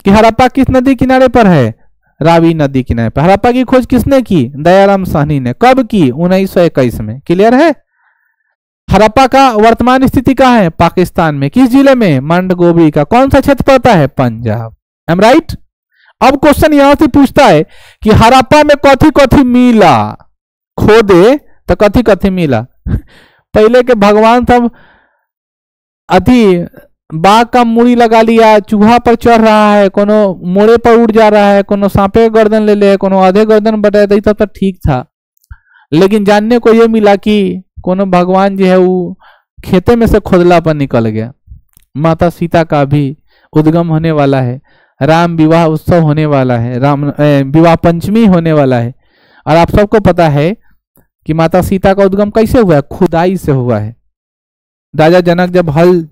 कि हरप्पा किस नदी किनारे पर है? रावी नदी किनारे पर। हरप्पा की खोज किसने की? दयाराम साहनी ने। कब की? उन्नीस सौ इक्कीस में। क्लियर है? हरप्पा का वर्तमान स्थिति कहा है? पाकिस्तान में। किस ज़िले में? मंड गोबरी का। कौन सा क्षेत्र पड़ता है? पंजाब। एम राइट अब क्वेश्चन यहाँ से पूछता है कि हरप्पा में कथी कथी मिला? खोदे तो कथी कथी मिला? पहले के भगवान सब अति बाघ का मूड़ी लगा लिया चूहा पर चढ़ रहा है, कोनो मोड़े पर उड़ जा रहा है, कोनो सांपे गर्दन ले ले कोनो आधे गर्दन बटा तो सब तो ठीक था। लेकिन जानने को यह मिला कि कोनो भगवान जो है वो खेते में से खोदला पर निकल गया। माता सीता का भी उद्गम होने वाला है, राम विवाह उत्सव होने वाला है, राम विवाह पंचमी होने वाला है। और आप सबको पता है कि माता सीता का उद्गम कैसे हुआ है? खुदाई से हुआ है। राजा जनक जब हल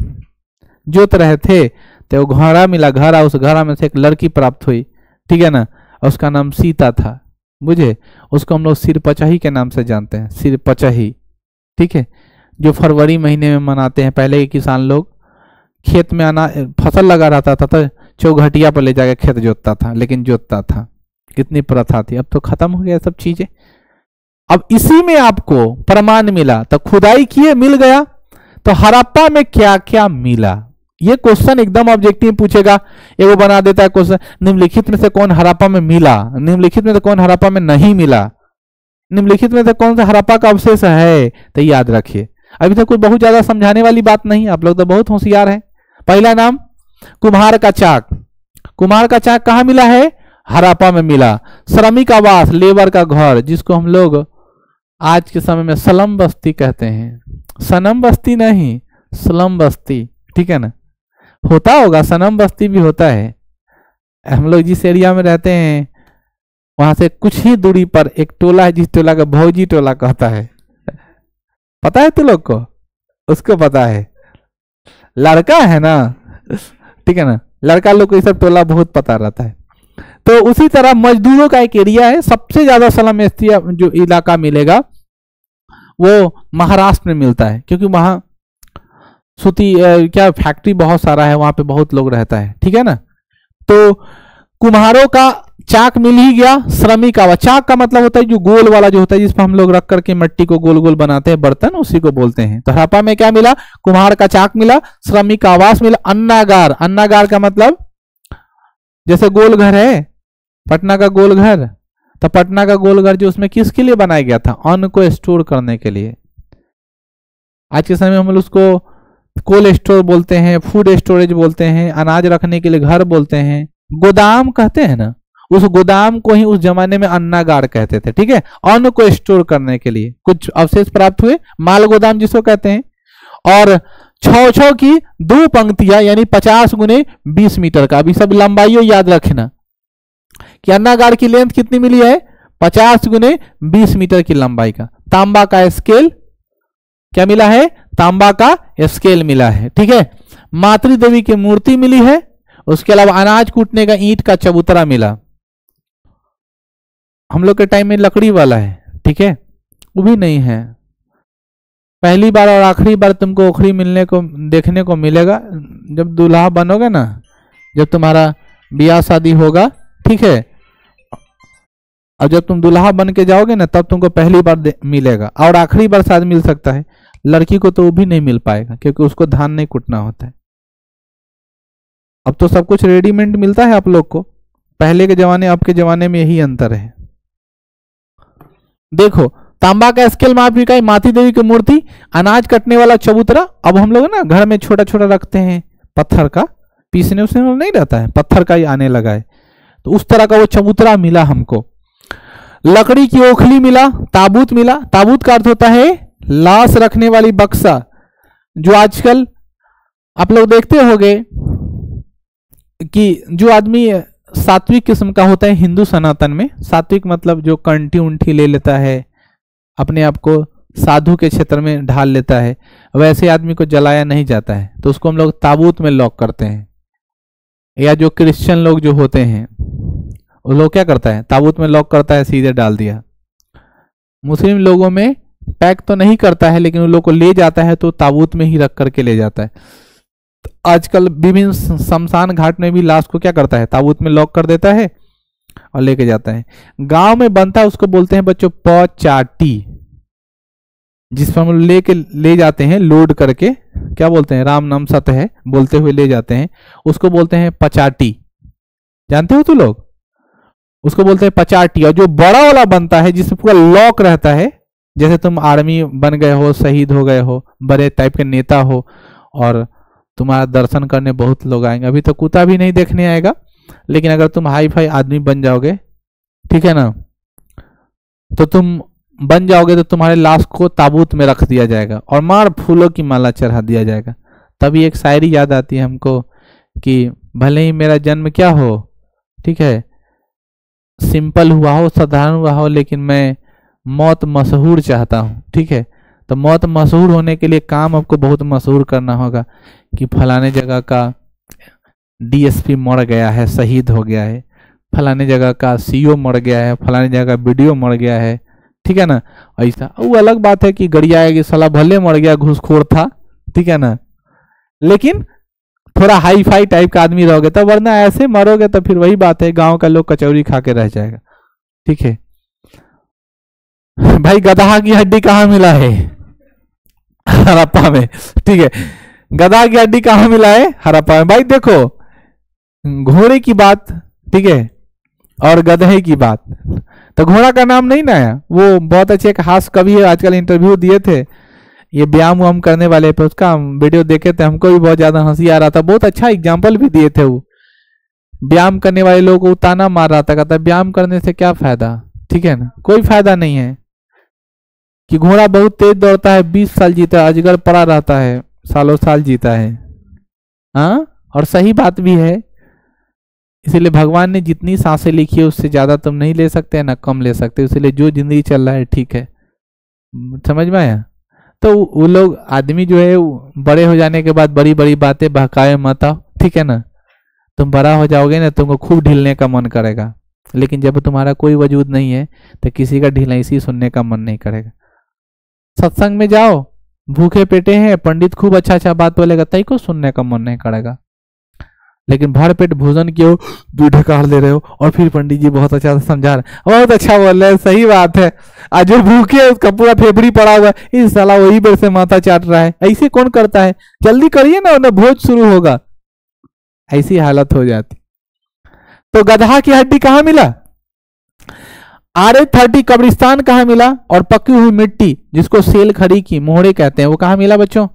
जोत रहे थे तो वो घड़ा मिला, घड़ा, उस घड़ा में से एक लड़की प्राप्त हुई। ठीक है ना? उसका नाम सीता था। बुझे? उसको हम लोग सिर पचही के नाम से जानते हैं, सिर पचही। ठीक है? जो फरवरी महीने में मनाते हैं, पहले के किसान लोग, खेत में आना, फ़सल लगा रहता था तो चौघटिया पर ले जाकर खेत जोतता था, लेकिन जोतता था। कितनी प्रथा थी। अब तो खत्म हो गया सब चीज़ें। अब इसी में आपको प्रमाण मिला तो खुदाई किए मिल गया तो हरप्पा में क्या क्या मिला? ये क्वेश्चन एकदम ऑब्जेक्टिव पूछेगा। एगो बना देता है क्वेश्चन निम्नलिखित में से कौन हरप्पा में मिला? निम्नलिखित में से कौन हरप्पा में नहीं मिला? निम्नलिखित में से कौन सा हरप्पा का अवशेष है? तो याद रखिए। अभी तक कोई बहुत ज़्यादा समझाने वाली बात नहीं आप लोग तो बहुत होशियार हैं। पहला नाम, कुम्हार का चाक। कुम्हार का चाक कहाँ मिला है? हरापा में मिला। श्रमिक आवास, लेबर का घर, जिसको हम लोग आज के समय में सलम बस्ती कहते हैं। सनम बस्ती नहीं, सलम बस्ती। ठीक है ना? होता होगा, सनम बस्ती भी होता है। हम लोग जिस एरिया में रहते हैं वहाँ से कुछ ही दूरी पर एक टोला है, जिस टोला का भौजी टोला कहता है। पता है तू लोग को? उसको पता है। लड़का है ना? ठीक है ना? लड़का लोग को ये सब टोला बहुत पता रहता है। तो उसी तरह मजदूरों का एक एरिया है। सबसे ज़्यादा सलम जो इलाका मिलेगा, वो महाराष्ट्र में मिलता है, क्योंकि वहाँ सूती क्या फैक्ट्री बहुत सारा है, वहाँ पे बहुत लोग रहता है। ठीक है ना? तो कुम्हारों का चाक मिल ही गया, श्रमिक आवास चाक का मतलब होता है जो गोल वाला जो होता है जिसपर हम लोग रख करके मिट्टी को गोल गोल बनाते हैं, बर्तन, उसी को बोलते हैं। तो हरापा में क्या मिला? कुम्हार का चाक मिला, श्रमिक आवास मिला, अन्नागार। अन्नागार का मतलब? जैसे गोल घर है, पटना का गोल घर। तो पटना का गोल घर जो उसमें किसके लिए बनाया गया था? अन्न को स्टोर करने के लिए। आज के समय में हम लोग उसको कोल्ड स्टोर बोलते हैं, फ़ूड स्टोरेज बोलते हैं, अनाज रखने के लिए घर बोलते हैं। गोदाम कहते हैं ना? उस गोदाम को ही उस जमाने में अन्नागार कहते थे, ठीक है? अन्न को स्टोर करने के लिए। कुछ अवशेष प्राप्त हुए, माल गोदाम जिसको कहते हैं। और छ छ की दो पंक्तियाँ, यानी पचास गुने बीस मीटर का। अभी सब लंबाइयों याद रखना। कि अन्नागार की लेंथ कितनी मिली है? पचास गुने बीस मीटर की लंबाई का। तांबा का स्केल क्या मिला है? तांबा का स्केल मिला है, ठीक है? मातृ देवी की मूर्ति मिली है, उसके अलावा अनाज कूटने का ईंट का चबूतरा मिला। हम लोग के टाइम में लकड़ी वाला है, ठीक है? वो भी नहीं है। पहली बार और आखिरी बार तुमको ओखरी मिलने को, देखने को मिलेगा। जब दूल्हा बनोगे ना, जब तुम्हारा ब्याह शादी होगा, ठीक है? और जब तुम दूल्हा बन के जाओगे ना, तब तुमको पहली बार मिलेगा। और आखिरी बार शायद मिल सकता है। लड़की को तो वो भी नहीं मिल पाएगा, क्योंकि उसको धान नहीं कुटना होता है। अब तो सब कुछ रेडीमेड मिलता है आप लोग को। पहले के जमाने, अब के जमाने में यही अंतर है। देखो, तांबा का स्केल मापी का माती देवी की मूर्ति, अनाज कटने वाला चबूतरा, अब हम लोग ना घर में छोटा छोटा रखते हैं पत्थर का, पीसने उसने नहीं रहता है, पत्थर का ही आने लगा है। तो उस तरह का वो चबूतरा मिला हमको। लकड़ी की ओखली मिला, ताबूत मिला, ताबूत का अर्थ होता है लाश रखने वाली बक्सा, जो आजकल आप लोग देखते होंगे कि जो आदमी सात्विक किस्म का होता है हिंदू सनातन में। सात्विक मतलब जो कंठी उंठी ले लेता है, अपने आप को साधु के क्षेत्र में ढाल लेता है, वैसे आदमी को जलाया नहीं जाता है तो उसको हम लोग ताबूत में लॉक करते हैं। या जो क्रिश्चियन लोग जो होते हैं, वो लोग क्या करता है? ताबूत में लॉक करता है, सीधे डाल दिया। मुस्लिम लोगों में पैक तो नहीं करता है, लेकिन उन लोग को ले जाता है तो ताबूत में ही रख करके ले जाता है। आजकल विभिन्न शमशान घाट में भी लाश को क्या करता है? ताबूत में लॉक कर देता है और लेके जाता है। गाँव में बनता है, उसको बोलते हैं बच्चों, पचाटी। जिस पर हम लेके, ले जाते हैं लोड करके, क्या बोलते हैं? राम नाम सत्य है बोलते हुए ले जाते हैं। उसको बोलते हैं पचाटी। जानते हो तू लोग? उसको बोलते हैं पचाटी। और जो बड़ा वाला बनता है, जिसमें पूरा लॉक रहता है, जैसे तुम आर्मी बन गए हो, शहीद हो गए हो, बड़े टाइप के नेता हो, और तुम्हारा दर्शन करने बहुत लोग आएँगे। अभी तो कुत्ता भी नहीं देखने आएगा, लेकिन अगर तुम हाई फाई आदमी बन जाओगे, ठीक है ना? तो तुम बन जाओगे तो तुम्हारे लाश को ताबूत में रख दिया जाएगा और मार फूलों की माला चढ़ा दिया जाएगा। तभी एक शायरी याद आती है हमको कि भले ही मेरा जन्म क्या हो, ठीक है? सिंपल हुआ हो, साधारण हुआ हो, लेकिन मैं मौत मशहूर चाहता हूँ, ठीक है? तो मौत मशहूर होने के लिए काम आपको बहुत मशहूर करना होगा कि फलाने जगह का डीएसपी मर गया है, शहीद हो गया है। फलाने जगह का सीईओ मर गया है, फलाने जगह का वीडियो मर गया है। ठीक है ना? ऐसा। वो अलग बात है कि गड़िया है कि सला भले मर गया, घुसखोर था। ठीक है ना? लेकिन थोड़ा हाई फाई टाइप का आदमी रहोगे तो वरना ऐसे मरोगे तो फिर वही बात है, गाँव का लोग कचौरी खा के रह जाएगा। ठीक है? भाई गधा की हड्डी कहाँ मिला है? हरप्पा में। ठीक है। गधा की हड्डी कहाँ मिला है? हरप्पा में। भाई देखो, घोड़े की बात, ठीक है, और गधे की बात। तो घोड़ा का नाम नहीं ना आया? वो बहुत अच्छे एक हास कवि है, आजकल इंटरव्यू दिए थे। ये व्यायाम वाम करने वाले पे उसका वीडियो देखे थे, हमको भी बहुत ज़्यादा हँसी आ रहा था। बहुत अच्छा एग्ज़ाम्पल भी दिए थे वो। व्यायाम करने वाले लोगों को ताना मार रहा था, कहता व्यायाम करने से क्या फ़ायदा? ठीक है ना? कोई फ़ायदा नहीं है। कि घोड़ा बहुत तेज दौड़ता है, बीस साल जीता है, अजगर पड़ा रहता है, सालों साल जीता है। हाँ? और सही बात भी है। इसीलिए भगवान ने जितनी साँसें लिखी है, उससे ज़्यादा तुम नहीं ले सकते, ना कम ले सकते। इसलिए जो ज़िंदगी चल रहा है, ठीक है। समझ में आया? तो वो लोग, आदमी जो है बड़े हो जाने के बाद बड़ी बड़ी बातें बहकाए मत आओ, ठीक है ना? तुम बड़ा हो जाओगे ना, तुमको खूब ढीलने का मन करेगा। लेकिन जब तुम्हारा कोई वजूद नहीं है तो किसी का ढीला इसी सुनने का मन नहीं करेगा। सत्संग में जाओ, भूखे पेटे हैं, पंडित खूब अच्छा अच्छा बात बोलेगा, तई को सुनने का मन नहीं करेगा। लेकिन भर पेट भोजन किए हो दूध ले रहे हो, और फिर पंडित जी बहुत अच्छा समझा रहे बहुत अच्छा बोल रहे हैं, सही बात है। आज जो भूखे है, उसका पूरा फेफड़ी पड़ा हुआ इस साला वही बेर से माथा चाट रहा है। ऐसे कौन करता है? जल्दी करिए ना, उन्हें भोज शुरू होगा। ऐसी हालत हो जाती। तो गधा की हड्डी कहाँ मिला? आर ए थर्टी कब्रिस्तान कहाँ मिला? और पकी हुई मिट्टी, जिसको सेल खड़ी की, मोहरे कहते हैं, वो कहाँ मिला बच्चों?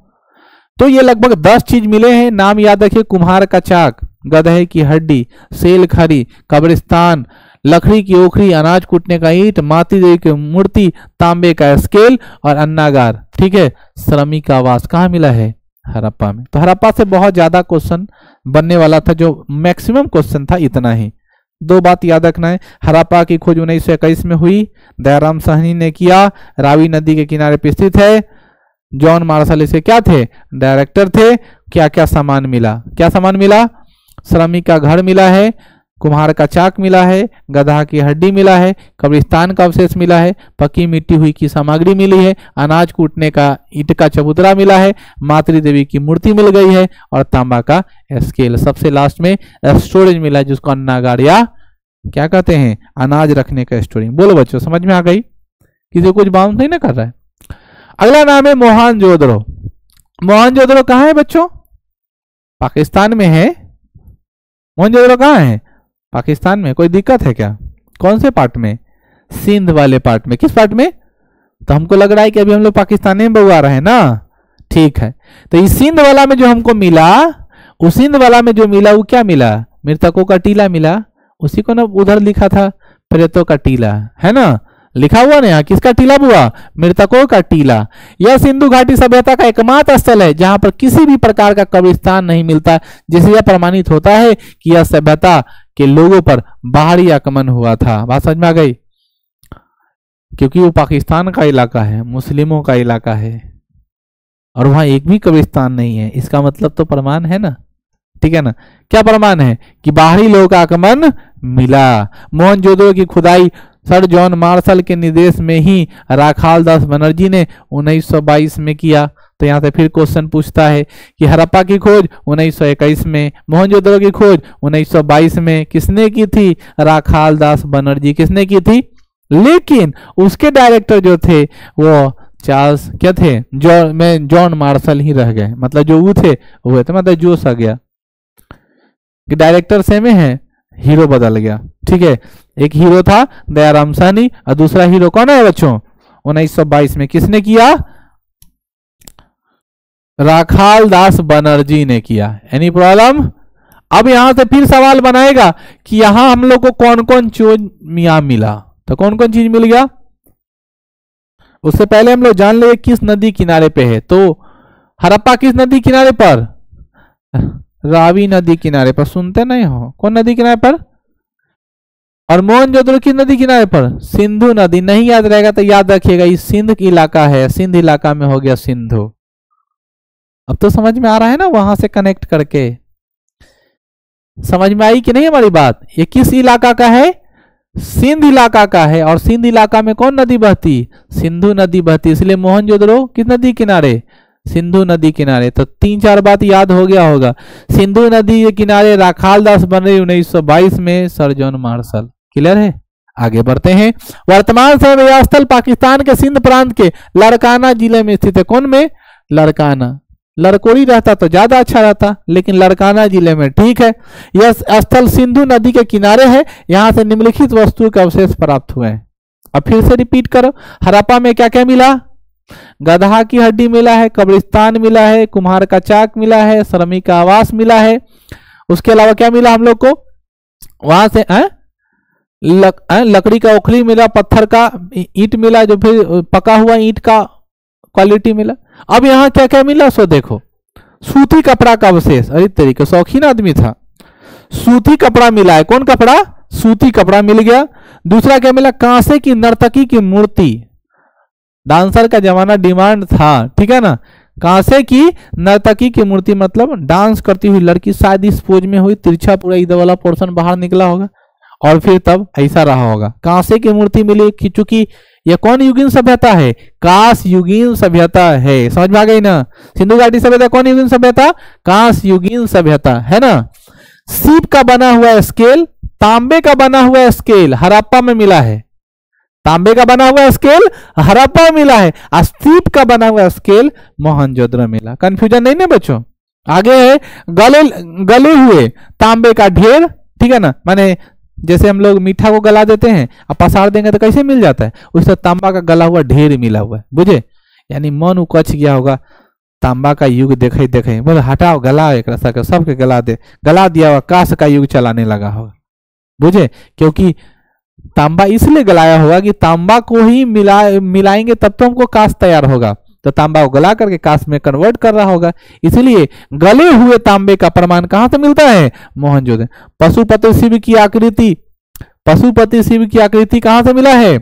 तो ये लगभग दस चीज़ मिले हैं। नाम याद रखिए, कुम्हार का चाक, गधे की हड्डी, सेल खरी कब्रिस्तान, लकड़ी की ओखरी, अनाज कूटने का ईट, माती देवी की मूर्ति, तांबे का स्केल और अन्नागार। ठीक है श्रमिक आवास कहाँ मिला है? हरप्पा में। तो हरप्पा से बहुत ज़्यादा क्वेश्चन बनने वाला था, जो मैक्सिमम क्वेश्चन था, इतना ही। दो बात याद रखना है। हरापा की खोज उन्नीस सौ इक्कीस में हुई। दयाराम सहनी ने किया। रावी नदी के किनारे पर स्थित है। जॉन मार्शल इसे क्या थे? डायरेक्टर थे। क्या क्या सामान मिला? क्या सामान मिला? श्रमिक का घर मिला है। कुम्हार का चाक मिला है, गधा की हड्डी मिला है, कब्रिस्तान का अवशेष मिला है पक्की मिट्टी हुई की सामग्री मिली है, अनाज कूटने का ईट का चबूतरा मिला है, मातृ देवी की मूर्ति मिल गई है और तांबा का स्केल सबसे लास्ट में स्टोरेज मिला है, जिसको अन्नागार या क्या कहते हैं? अनाज रखने का स्टोरेज बोलो बच्चों, समझ में आ गई? किसी कुछ बाउंस नहीं ना कर रहा है। अगला नाम है मोहन जोदड़ो। मोहन जोदड़ो कहाँ है बच्चों? पाकिस्तान में है। मोहन जोदड़ो कहाँ है? पाकिस्तान में कोई दिक्कत है क्या? कौन से पार्ट में? सिंध वाले पार्ट में। किस पार्ट में? तो हमको लग रहा है कि अभी हम लोग पाकिस्तान में बउआ रहे हैं ना? ठीक है। तो इस सिंध वाला में जो हमको मिला, उस सिंध वाला में जो मिला, वो क्या मिला? मृतकों का टीला मिला। उसी को ना उधर लिखा था, प्रेतों का टीला। है ना? लिखा हुआ ना यहाँ? किसका टीला बुआ मृतकों का टीला। यह सिंधु घाटी सभ्यता का एकमात्र स्थल है, जहाँ पर किसी भी प्रकार का कब्रिस्तान नहीं मिलता, जिससे यह प्रमाणित होता है कि यह सभ्यता के लोगों पर बाहरी आक्रमण हुआ था। बात समझ में आ गई? क्योंकि वो पाकिस्तान का इलाका है, मुस्लिमों का इलाका है, और वहाँ एक भी कब्रिस्तान नहीं है। इसका मतलब तो प्रमाण है ना? ठीक है ना? क्या प्रमाण है? कि बाहरी लोगों का आगमन मिला। मोहनजोदड़ो की खुदाई सर जॉन मार्शल के निर्देश में ही राखाल दास बनर्जी ने 1922 में किया। तो यहाँ से फिर क्वेश्चन पूछता है कि हरप्पा की खोज 1921 में, मोहनजोदड़ो की खोज 1922 में किसने की थी? राखाल दास बनर्जी किसने की थी? लेकिन उसके डायरेक्टर जो थे, वो चार्ल्स क्या थे? जॉन में जॉन मार्शल ही रह गए। मतलब जो वो थे वो थे मतलब जोश आ गया। कि डायरेक्टर सेम है हीरो बदल गया। ठीक है? एक हीरो था, दयाराम सानी और दूसरा हीरो कौन है बच्चों? 1922 में किसने किया? राखाल दास बनर्जी ने किया। एनी प्रॉब्लम अब यहाँ से फिर सवाल बनाएगा कि यहाँ हम लोग को कौन कौन चीज़ यहाँ मिला? तो कौन कौन चीज़ मिल गया? उससे पहले हम लोग जान ले किस नदी किनारे पे है। तो हरप्पा किस नदी किनारे पर? रावी नदी किनारे पर। सुनते नहीं हो? कौन नदी किनारे पर? और मोहनजोदड़ो किस नदी किनारे पर? सिंधु नदी। नहीं याद रहेगा तो याद रखिएगा, ये सिंध इलाका है। सिंध इलाका में हो गया सिंधु। अब तो समझ में आ रहा है ना वहाँ से कनेक्ट करके। समझ में आई कि नहीं हमारी बात? ये किस इलाका का है? सिंध इलाका का है। और सिंध इलाका में कौन नदी बहती? सिंधु नदी बहती। इसलिए मोहनजोदड़ो किस नदी किनारे? सिंधु नदी किनारे। तो तीन चार बात याद हो गया होगा। सिंधु नदी के किनारे राखाल दास बन रही उन्नीस सौ बाईस में सर जॉन मार्शल। क्लियर है? आगे बढ़ते हैं। वर्तमान समय स्थल पाकिस्तान के सिंध प्रांत के लड़काना ज़िले में स्थित है। कौन में? लड़काना लड़कोड़ी रहता तो ज़्यादा अच्छा रहता, लेकिन लड़काना ज़िले में ठीक है। यह स्थल सिंधु नदी के किनारे है, यहाँ से निम्नलिखित वस्तु के अवशेष प्राप्त हुए हैं। अब फिर से रिपीट करो हरापा में क्या क्या मिला? गधा की हड्डी मिला है, कब्रिस्तान मिला है, कुम्हार का चाक मिला है श्रमिक का आवास मिला है। उसके अलावा क्या मिला हम लोग को? वहाँ से आ? लक? लकड़ी का ओखली मिला, पत्थर का ईट मिला, जो फिर पका हुआ ईट का क्वालिटी मिला। अब यहाँ क्या क्या मिला? सो देखो। सूती कपड़ा का अवशेष। अरे तरीके शौकीन आदमी था। सूती कपड़ा मिला है। कौन कपड़ा? सूती कपड़ा मिल गया। दूसरा क्या मिला? कांसे की नर्तकी की मूर्ति। डांसर का जमाना डिमांड था। ठीक है ना? कांसे की नर्तकी की मूर्ति मतलब डांस करती हुई लड़की शायद इस पोज में हुई। तिरछा पूरा इधर वाला पोर्शन बाहर निकला होगा। और फिर तब ऐसा रहा होगा। कांसे की मूर्ति मिली कि चूँकि यह कौन युगीन सभ्यता है? काश युगीन सभ्यता है। समझ में आ गई ना? सिंधु घाटी सभ्यता कौन युगीन सभ्यता? काश युगीन सभ्यता, है ना? सीप का बना हुआ स्केल तांबे का बना हुआ स्केल हराप्पा में मिला है। तांबे का बना हुआ स्केल हराप्पा मिला है। और सीप का बना हुआ स्केल मोहनजोदड़ो मिला। कंफ्यूजन नहीं ना बच्चों? आगे है, गले गले हुए तांबे का ढेर, ठीक है ना? माने जैसे हम लोग मीठा को गला देते हैं और पसार देंगे तो कैसे मिल जाता है? उससे तांबा का गला हुआ, ढेर मिला हुआ है, बुझे? यानी मन उकच गया होगा, तांबा का युग देखे देखे। बोले, हटाओ, गला एक सबके गला दे। गला दिया हुआ, काश का युग चलाने लगा होगा बुझे? क्योंकि तांबा इसलिए गलाया होगा कि तांबा को ही मिला, मिलाएँगे तब तो हमको काश तैयार होगा। तो तांबा को गला करके काश में कन्वर्ट कर रहा होगा। इसलिए गले हुए तांबे का प्रमाण कहाँ से मिलता है? मोहनजोदड़ो पशुपति शिव की आकृति। पशुपति शिव की आकृति कहाँ से मिला है?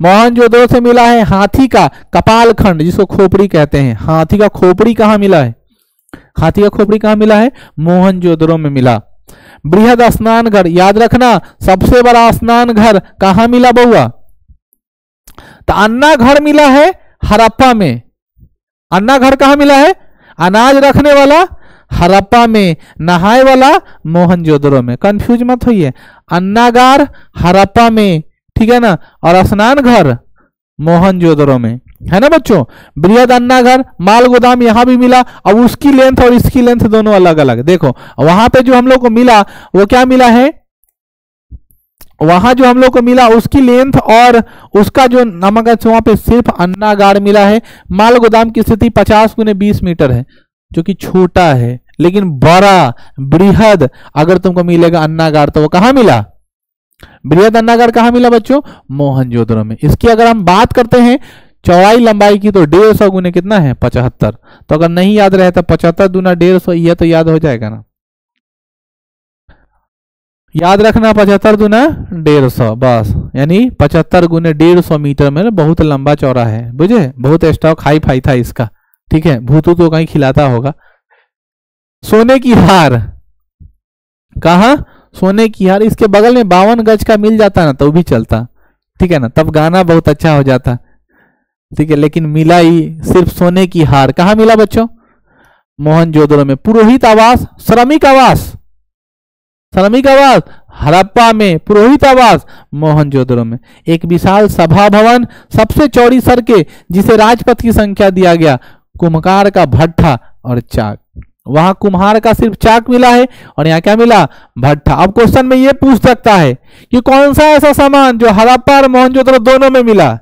मोहनजोदड़ो से मिला है हाथी का कपाल खंड, जिसको खोपड़ी कहते हैं। हाथी का खोपड़ी कहाँ मिला है? हाथी का खोपड़ी कहाँ मिला है? मोहनजोदड़ो में मिला। बृहद स्नान घर, याद रखना, सबसे बड़ा स्नान घर कहाँ मिला बहुआ तो अन्ना घर मिला है हरप्पा में। अन्ना घर कहाँ मिला है? अनाज रखने वाला, हरप्पा में। नहाए वाला मोहनजोदड़ो में। कंफ्यूज मत होइए। अन्नागार, हरप्पा में। ठीक है ना? और स्नान घर मोहनजोदड़ो में। है ना बच्चों? बृहद अन्ना घर, माल गोदाम यहाँ भी मिला। अब उसकी लेंथ और इसकी लेंथ दोनों अलग अलग देखो, वहाँ पे जो हम लोग को मिला, वो क्या मिला है? वहाँ जो हम लोग को मिला, उसकी लेंथ और उसका जो नमक वहाँ पे सिर्फ़ अन्नागार मिला है। माल गोदाम की स्थिति पचास गुने बीस मीटर है, जो कि छोटा है, लेकिन बड़ा, बृहद, अगर तुमको मिलेगा अन्नागार तो वो कहा मिला? बृहद अन्नागार कहा मिला बच्चों? मोहनजोदड़ो में। इसकी अगर हम बात करते हैं, चौड़ाई लंबाई की तो डेढ़ सौ गुने कितना है? पचहत्तर। तो अगर नहीं याद रहे तो पचहत्तर दुना डेढ़ सौ, यह तो याद हो जाएगा ना। याद रखना पचहत्तर गुना डेढ़ सौ, बस। यानी पचहत्तर गुने डेढ़ सौ मीटर में बहुत लंबा चौरा है। बुझे? बहुत स्टॉक हाई फाई था इसका। ठीक है? भूतू तो कहीं खिलाता होगा। सोने की हार। कहा? सोने की हार। इसके बगल में बावन गज का मिल जाता ना तो भी चलता। ठीक है ना? तब गाना बहुत अच्छा हो जाता। ठीक है? लेकिन मिला ही सिर्फ़ सोने की हार। कहा मिला बच्चों? मोहन जोदड़ो में। पुरोहित आवास? श्रमिक आवास? श्रमिक आवास हड़प्पा में, पुरोहित आवास मोहनजोदड़ो में। एक विशाल सभा भवन, सबसे चौड़ी सड़कें, जिसे राजपथ की संख्या दिया गया। कुम्हकार का भट्ठा और चाक। वहाँ कुम्हार का सिर्फ़ चाक मिला है और यहाँ क्या मिला? भट्ठा। अब क्वेश्चन में ये पूछ सकता है कि कौन सा ऐसा सामान जो हड़प्पा और मोहनजोदड़ो दोनों में मिला?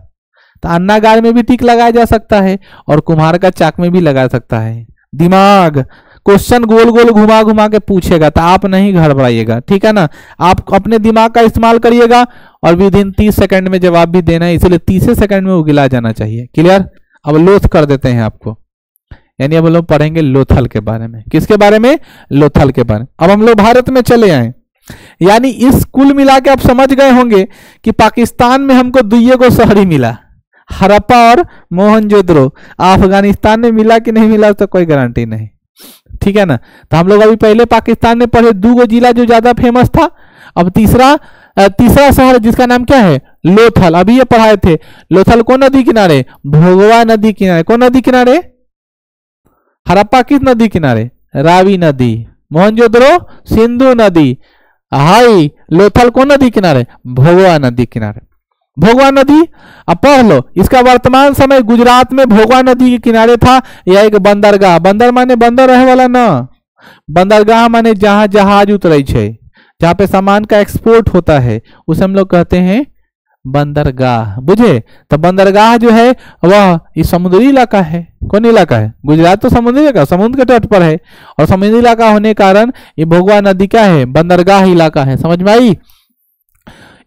तो अन्नागार में भी टिक लगाया जा सकता है और कुम्हार का चाक में भी लगा सकता है। दिमाग। क्वेश्चन गोल गोल घुमा घुमा के पूछेगा तो आप नहीं घबराइएगा, ठीक है ना? आप अपने दिमाग का इस्तेमाल करिएगा और विद इन तीस सेकंड में जवाब भी देना है, इसलिए तीसरे सेकंड में उगिला जाना चाहिए। क्लियर अब लोथ कर देते हैं आपको। यानी अब लोग पढ़ेंगे लोथल के बारे में। किसके बारे में? लोथल के बारे में। अब हम लोग भारत में चले आए। यानी इस कुल मिला के आप समझ गए होंगे कि पाकिस्तान में हमको दुइये को शहरी मिला। हरप्पा और मोहनजोदड़ो। अफ़गानिस्तान में मिला कि नहीं मिला तो कोई गारंटी नहीं। ठीक है ना? तो हम लोग अभी पहले पाकिस्तान में पढ़े दो जिला जो ज़्यादा फ़ेमस था, अब तीसरा तीसरा शहर जिसका नाम क्या है? लोथल। अभी ये पढ़ाए थे। लोथल कौन नदी किनारे? भोगवा नदी किनारे। कौन नदी किनारे? हरप्पा किस नदी किनारे? रावी नदी। मोहनजोदड़ो सिंधु नदी। हाई, लोथल कौन नदी किनारे? भोगवा नदी किनारे। भोगवा नदी? अब पढ़ लो। इसका वर्तमान समय गुजरात में भोगवा नदी के किनारे था यह एक बंदरगाह? बंदर माने बंदर रहे वाला ना। बंदरगाह माने जहाँ जहाज़ उतरे जहाँ पे सामान का एक्सपोर्ट होता है। उसे हम लोग कहते हैं बंदरगाह। बुझे? तो बंदरगाह जो है, वह समुद्री इलाका है। कौन इलाका है? गुजरात तो समुद्री इलाका, समुद्र के तट पर है। और समुद्री इलाका होने के कारण ये भोगवा नदी क्या है? बंदरगाह इलाका है। समझ में आई?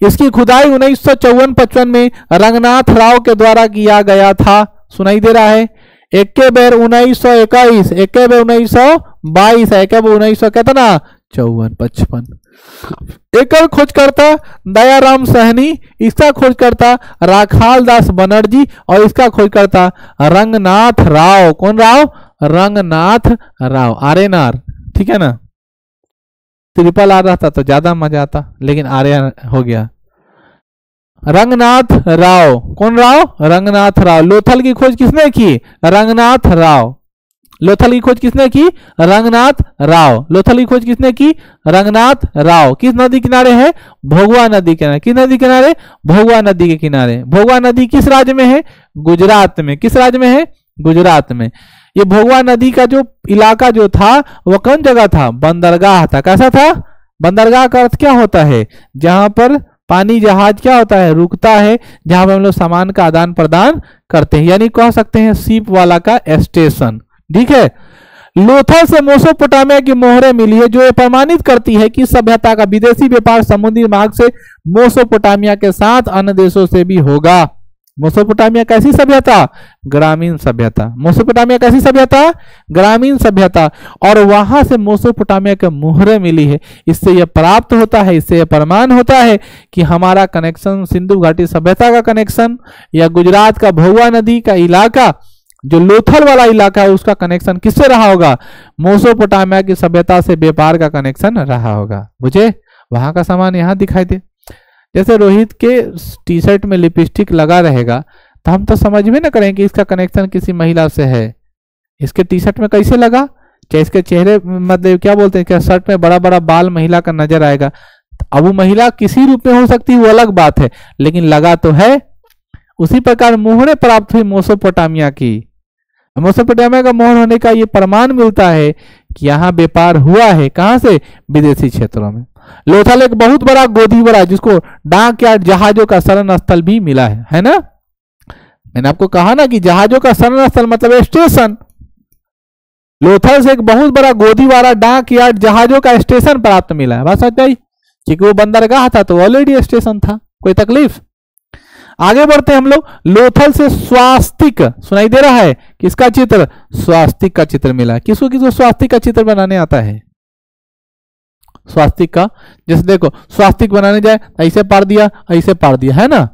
इसकी खुदाई उन्नीस सौ चौवन में रंगनाथ राव के द्वारा किया गया था। सुनाई दे रहा है। इक्के बेर उन्नीस सौ इक्कीस इक्के बेर उन्नीस सौ बाईस इक्के बेर उन्नीस सौ कितना? चौवन पचपन। एक खोजकर्ता दयाराम सहनी, इसका खोजकर्ता राखाल दास बनर्जी और इसका खोजकर्ता रंगनाथ राव। कौन Rao? Ranganath Rao. R N R. ठीक है ना? ट्रिपल आर रहता तो ज़्यादा मज़ा आता, लेकिन आर्य हो गया। रंगनाथ राव। कौन राव? रंगनाथ राव। लोथल की खोज किसने की? रंगनाथ राव। लोथल की खोज किसने की? रंगनाथ राव। लोथल की खोज किसने की? रंगनाथ राव। किस नदी किनारे है? भोगवा नदी किनारे। किस नदी किनारे? भोगवा नदी के किनारे। भोगवा नदी किस राज्य में है? गुजरात में। किस राज्य में है? गुजरात में। ये भोगवा नदी का जो इलाका जो था, वह कौन जगह था? बंदरगाह था। कैसा था? बंदरगाह का अर्थ क्या होता है? जहाँ पर पानी जहाज़ क्या होता है? रुकता है, जहाँ पर हम लोग सामान का आदान प्रदान करते हैं। यानी कह सकते हैं सीप वाला का स्टेशन। ठीक है? लोथल से मोसोपोटामिया की मोहरें मिली है, जो ये प्रमाणित करती है कि सभ्यता का विदेशी व्यापार समुद्री मार्ग से मोसोपोटामिया के साथ अन्य देशों से भी होगा। मोसोपोटामिया कैसी सभ्यता? ग्रामीण सभ्यता। मोसोपोटामिया कैसी सभ्यता? ग्रामीण सभ्यता। और वहाँ से मोसोपोटामिया के मुहरे मिली है। इससे यह प्राप्त होता है, इससे यह प्रमाण होता है कि हमारा कनेक्शन, सिंधु घाटी सभ्यता का कनेक्शन या गुजरात का भोवा नदी का इलाका, जो लोथल वाला इलाका है, उसका कनेक्शन किससे रहा होगा? मोसोपोटामिया की सभ्यता से व्यापार का कनेक्शन रहा होगा। मुझे वहाँ का सामान यहाँ दिखाई दे। जैसे रोहित के टी शर्ट में लिपस्टिक लगा रहेगा तो हम तो समझ में ना करें कि इसका कनेक्शन किसी महिला से है। इसके टी शर्ट में कैसे लगा? क्या इसके चेहरे मतलब क्या बोलते हैं, क्या शर्ट में बड़ा बड़ा बाल महिला का नज़र आएगा। अब वो महिला किसी रूप में हो सकती है, वो अलग बात है, लेकिन लगा तो है। उसी प्रकार मोहरे प्राप्त हुई मोसोपोटामिया की। मोसोपोटामिया का मोहर होने का ये प्रमाण मिलता है कि यहाँ व्यापार हुआ है। कहाँ से? विदेशी क्षेत्रों में। लोथल एक बहुत बड़ा गोदीवरा जिसको डाक या जहाजों का शरण स्थल भी मिला है है ना? मैंने आपको कहा ना कि जहाजों का शरण स्थल मतलब स्टेशन। लोथल से एक बहुत बड़ा गोदीवारा डाक या जहाजों का स्टेशन प्राप्त मिला है। बात समझ क्योंकि वो बंदरगाह था तो ऑलरेडी स्टेशन था। कोई तकलीफ़? आगे बढ़ते हम लोग। लोथल से स्वास्तिक, सुनाई दे रहा है। किसका चित्र? स्वास्तिक का चित्र मिला। किसको किसको स्वास्तिक का चित्र बनाने आता है? स्वास्तिक का। जैसे देखो, स्वास्तिक बनाने जाए, ऐसे पार दिया, ऐसे पार दिया, है ना?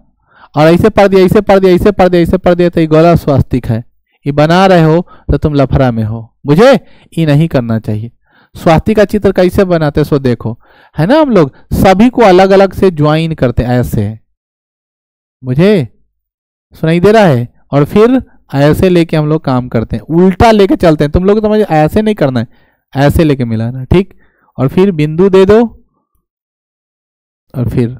और ऐसे पार दिया, ऐसे पार दिया, ऐसे पार दिया, ऐसे पार दिया तो ये गलत स्वास्तिक है। ये बना रहे हो तो तुम लफड़ा में हो। बुझे? ये नहीं करना चाहिए। स्वास्तिक का चित्र कैसे बनाते सो देखो। है ना हम लोग? सभी को अलग अलग से ज्वाइन करते ऐसे। मुझे सुनाई दे रहा है? और फिर ऐसे लेके हम लोग काम करते हैं। उल्टा लेके चलते हैं। तुम लोग समझ, ऐसे नहीं करना है। ऐसे लेके मिलाना, ठीक? और फिर बिंदु दे दो और फिर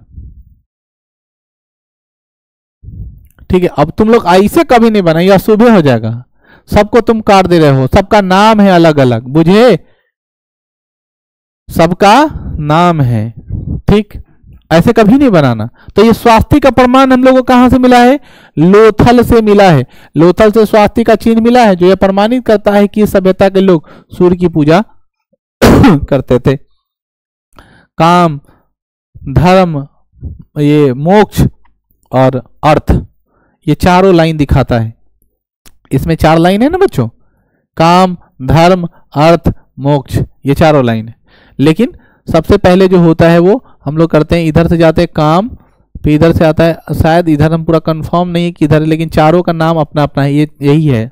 ठीक है, अब तुम लोग ऐसे कभी नहीं बनाइए अशुभ हो जाएगा। सबको तुम काट दे रहे हो, सबका नाम है अलग अलग बुझे? सबका नाम है, ठीक? ऐसे कभी नहीं बनाना। तो ये स्वास्थ्य का प्रमाण हम लोग को कहाँ से मिला है? लोथल से मिला है। लोथल से स्वास्थ्य का चिन्ह मिला है, जो यह प्रमाणित करता है कि सभ्यता के लोग सूर्य की पूजा करते थे। काम, धर्म, ये मोक्ष और अर्थ, ये चारों लाइन दिखाता है। इसमें चार लाइन है ना बच्चों? काम, धर्म, अर्थ, मोक्ष, ये चारों लाइन है। लेकिन सबसे पहले जो होता है वो हम लोग करते हैं, इधर से जाते हैं काम, फिर इधर से आता है, शायद इधर हम पूरा कंफर्म नहीं है कि इधर लेकिन चारों का नाम अपना अपना है, ये यही है।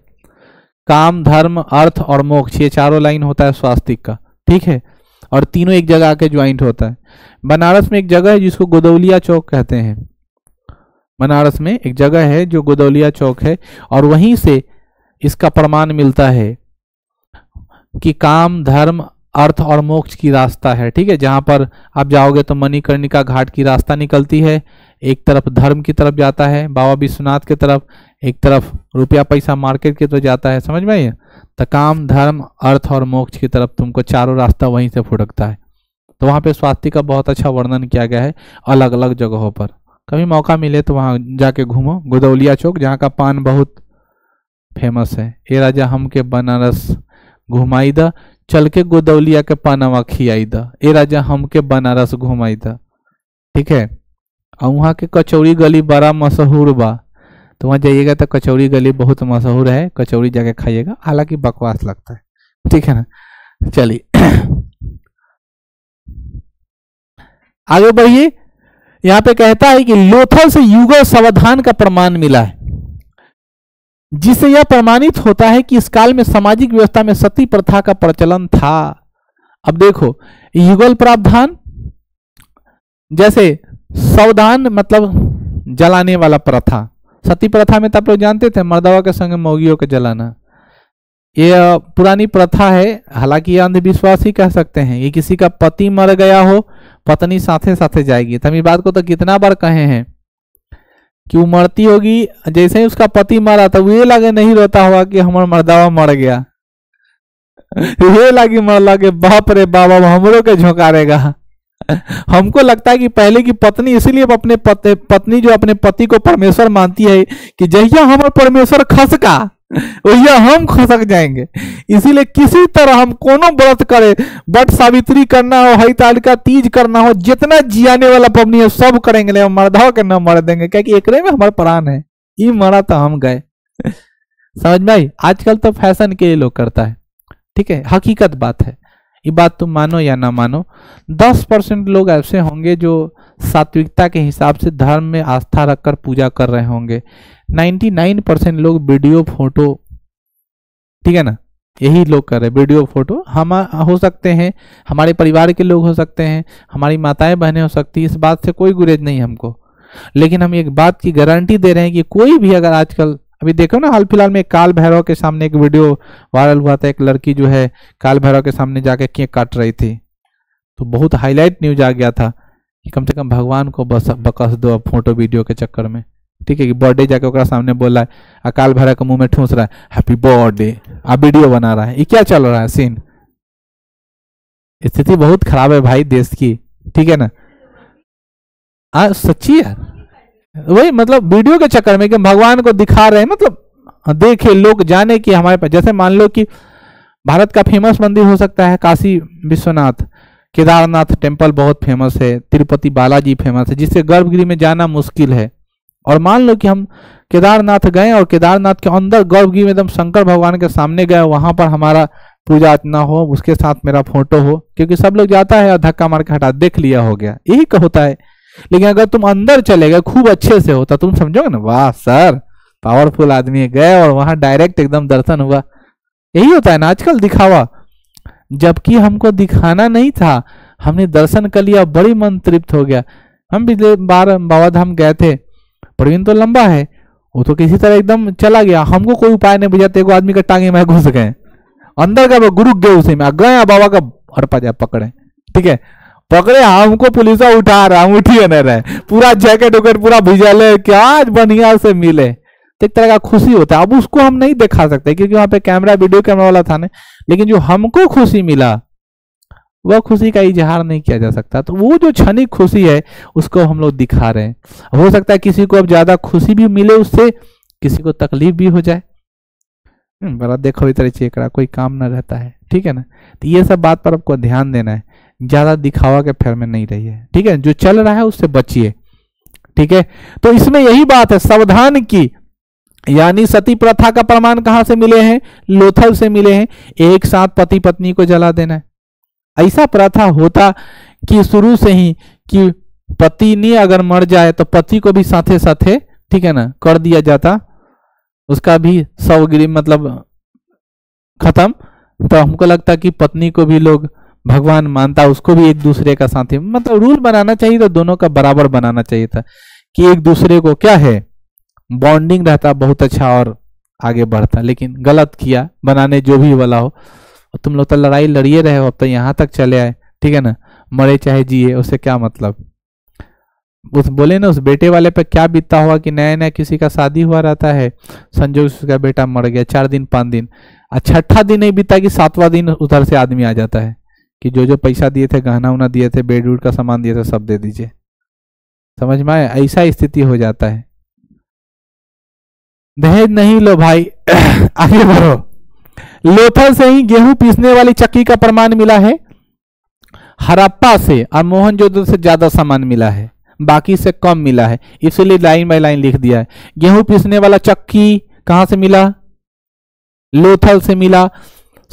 काम, धर्म, अर्थ और मोक्ष, ये चारों लाइन होता है स्वास्तिक का। ठीक है? और तीनों एक जगह आके ज्वाइंट होता है। बनारस में एक जगह है जिसको गोदौलिया चौक कहते हैं। बनारस में एक जगह है जो गोदौलिया चौक है और वहीं से इसका प्रमाण मिलता है कि काम, धर्म, अर्थ और मोक्ष की रास्ता है, ठीक है? जहाँ पर आप जाओगे तो मणिकर्णिका घाट की रास्ता निकलती है। एक तरफ़ धर्म की तरफ़ जाता है, बाबा विश्वनाथ की तरफ़, एक तरफ़ रुपया पैसा मार्केट की तरफ़ जाता है। समझ में आइए तो काम, धर्म, अर्थ और मोक्ष की तरफ़ तुमको चारों रास्ता वहीं से फुटकता है। तो वहाँ पे स्वास्थ्य का बहुत अच्छा वर्णन किया गया है अलग अलग जगहों पर। कभी मौका मिले तो वहाँ जाके घूमो। गुदौलिया चौक, जहाँ का पान बहुत फ़ेमस है। ये राजा हम के बनारस घुमाई द चल के गोदौलिया के पानवा खियाई दा ए राजा हम के बनारस घुमाई द ठीक है? और वहाँ के कचौड़ी गली बड़ा मशहूर बा। तो वहाँ जाइएगा तो कचौड़ी गली बहुत मशहूर है, कचौड़ी जाके खाइएगा, हालाँकि बकवास लगता है। ठीक है ना? चलिए। आगे बढ़िए। यहाँ पे कहता है कि लोथल से युगल सावधान का प्रमाण मिला है। जिससे यह प्रमाणित होता है कि इस काल में सामाजिक व्यवस्था में सती प्रथा का प्रचलन था। अब देखो, युगल प्रावधान, जैसे सावधान मतलब जलाने वाला प्रथा। सती प्रथा में तो आप लोग जानते थे, मर्दवा के संग मौगियों के जलाना। ये पुरानी प्रथा है, हालाँकि ये अंधविश्वास ही कह सकते हैं। ये किसी का पति मर गया हो, पत्नी साथे साथे जाएगी। तो बात को तो कितना बार कहे हैं कि वो मरती होगी, जैसे ही उसका पति मरा तो ये लगे नहीं रोता होगा कि हमारा मर्दावा मर गया। ये लगी मर लगे बाप रे बाबा हमरों के झोंकारेगा। हमको लगता है कि पहले की पत्नी, इसीलिए अपने पत्नी जो अपने पति को परमेश्वर मानती है कि जहिया हमारे परमेश्वर खसका भैया हम खसक जाएँगे। इसीलिए किसी तरह हम कोनो व्रत करे, बट सावित्री करना हो हई तालिका तीज करना हो, जितना जियाने वाला पबनी है, सब करेंगे ले के न मर देंगे, क्योंकि एक में हमारे प्राण है। ये मरा तो हम गए। समझ में आई? आजकल तो फ़ैशन के लिए लोग करता है। ठीक है, हकीकत बात है। ये बात तुम मानो या ना मानो, दस परसेंट लोग ऐसे होंगे जो सात्विकता के हिसाब से धर्म में आस्था रखकर पूजा कर रहे होंगे। 99 परसेंट लोग वीडियो, फ़ोटो, ठीक है ना? यही लोग कर रहे वीडियो, फ़ोटो। हम, हो सकते हैं, हमारे परिवार के लोग हो सकते हैं, हमारी माताएँ, बहनें हो सकती इस बात से कोई गुरेज नहीं हमको। लेकिन हम एक बात की गारंटी दे रहे हैं कि कोई भी अगर आजकल अभी देखो ना, हाल फ़िलहाल में काल भैरव के सामने एक वीडियो वायरल हुआ था। एक लड़की जो है, काल भैरव के सामने जाके केक काट रही थी। तो बहुत हाईलाइट न्यूज़ आ गया था कि कम से कम भगवान को बस, बकस दो अब फ़ोटो वीडियो के चक्कर में। ठीक है कि बर्थडे जाके ओकरा सामने बोला है अकाल भैरव के मुँह में ठूस रहा है। हैप्पी बर्थडे आ, वीडियो बना रहा है। ये क्या चल रहा है सीन स्थिति बहुत खराब है भाई देश की। ठीक है ना? आ, सच्ची है? वही मतलब वीडियो के चक्कर में कि भगवान को दिखा रहे हैं मतलब देखे, लोग जाने कि हमारे पास, जैसे मान लो कि भारत का फ़ेमस मंदिर हो सकता है, काशी विश्वनाथ, केदारनाथ टेंपल बहुत फ़ेमस है, तिरुपति बालाजी फ़ेमस है, जिससे गर्भगृह में जाना मुश्किल है। और मान लो कि हम केदारनाथ गए और केदारनाथ के अंदर गर्भगृह में एकदम शंकर भगवान के सामने गए, वहाँ पर हमारा पूजा अर्चना हो, उसके साथ मेरा फ़ोटो हो, क्योंकि सब लोग जाता है, और धक्का मार के हटा, देख लिया हो गया। यही होता है। लेकिन अगर तुम अंदर चले गए, खूब अच्छे से होता तुम समझोगे ना, वाह, सर पावरफुल आदमी गए और वहाँ डायरेक्ट एकदम दर्शन हुआ। यही होता है ना, आजकल दिखावा। जबकि हमको दिखाना नहीं था, हमने दर्शन कर लिया, बड़ी मन तृप्त हो गया। हम पिछले बार बाबा धाम गए थे, प्रवीण तो लंबा है, वो तो किसी तरह एकदम चला गया। हमको कोई उपाय नहीं बुझाते एगो आदमी का टांगे में घुस गए। अंदर का गुरु गए उसी में गए बाबा का हड़पा जाए पकड़े, ठीक है? पकड़े हमको पुलिस उठा रहा हम उठिए नहीं रहे। पूरा जैकेट उकेट पूरा भिजल क्या बढ़िया से मिले। तो एक तरह का खुशी होता है। अब उसको हम नहीं दिखा सकते क्योंकि वहाँ पे कैमरा वीडियो कैमरा वाला था ना। लेकिन जो हमको खुशी मिला वह खुशी का इजहार नहीं किया जा सकता। तो वो जो क्षणिक खुशी है उसको हम लोग दिखा रहे हैं। हो सकता है किसी को अब ज़्यादा खुशी भी मिले उससे किसी को तकलीफ़ भी हो जाए। हम्म, बड़ा देखो इधर चेकड़ा कोई काम ना रहता है। ठीक है ना? तो ये सब बात पर आपको ध्यान देना है। ज़्यादा दिखावा के फेर में नहीं रही है। ठीक है? जो चल रहा है उससे बचिए। ठीक है? तो इसमें यही बात है, सावधान की। यानी सती प्रथा का प्रमाण कहाँ से मिले हैं? लोथल से मिले हैं। एक साथ पति पत्नी को जला देना है। ऐसा प्रथा होता कि शुरू से ही कि पति नहीं अगर मर जाए तो पति को भी साथे साथे, ठीक है ना, कर दिया जाता। उसका भी सवगिरी मतलब खत्म। तो हमको लगता कि पत्नी को भी लोग भगवान मानता, उसको भी एक दूसरे का साथी। मतलब रूल बनाना चाहिए था दोनों का बराबर बनाना चाहिए था कि एक दूसरे को क्या है? बॉन्डिंग रहता बहुत अच्छा और आगे बढ़ता, लेकिन गलत किया, बनाने जो भी वाला हो। तुम लोग तो लड़ाई लड़िए रहे हो, अब तो यहाँ तक चले आए, ठीक है ना? मरे चाहे जिए उससे क्या मतलब? उस बोले ना, उस बेटे वाले पे क्या बीतता हुआ कि नया नया किसी का शादी हुआ रहता है? संजोग उसका बेटा मर गया, चार दिन, पाँच दिन। छठा दिन नहीं बीता कि सातवां दिन उधर से आदमी आ जाता है। कि जो जो पैसा दिए थे गहना उना दिए थे बेड वुड का सामान दिए थे, सब दे दीजिए। समझ में आए ऐसा स्थिति हो जाता है। दहेज नहीं लो भाई। आगे बढ़ो। लोथल से ही गेहूँ पीसने वाली चक्की का प्रमाण मिला है। हरप्पा से और मोहनजोदड़ो से ज़्यादा सामान मिला है। बाकी से कम मिला है। इसलिए लाइन बाय लाइन लिख दिया है। गेहूँ पीसने वाला चक्की कहाँ से मिला? लोथल से मिला।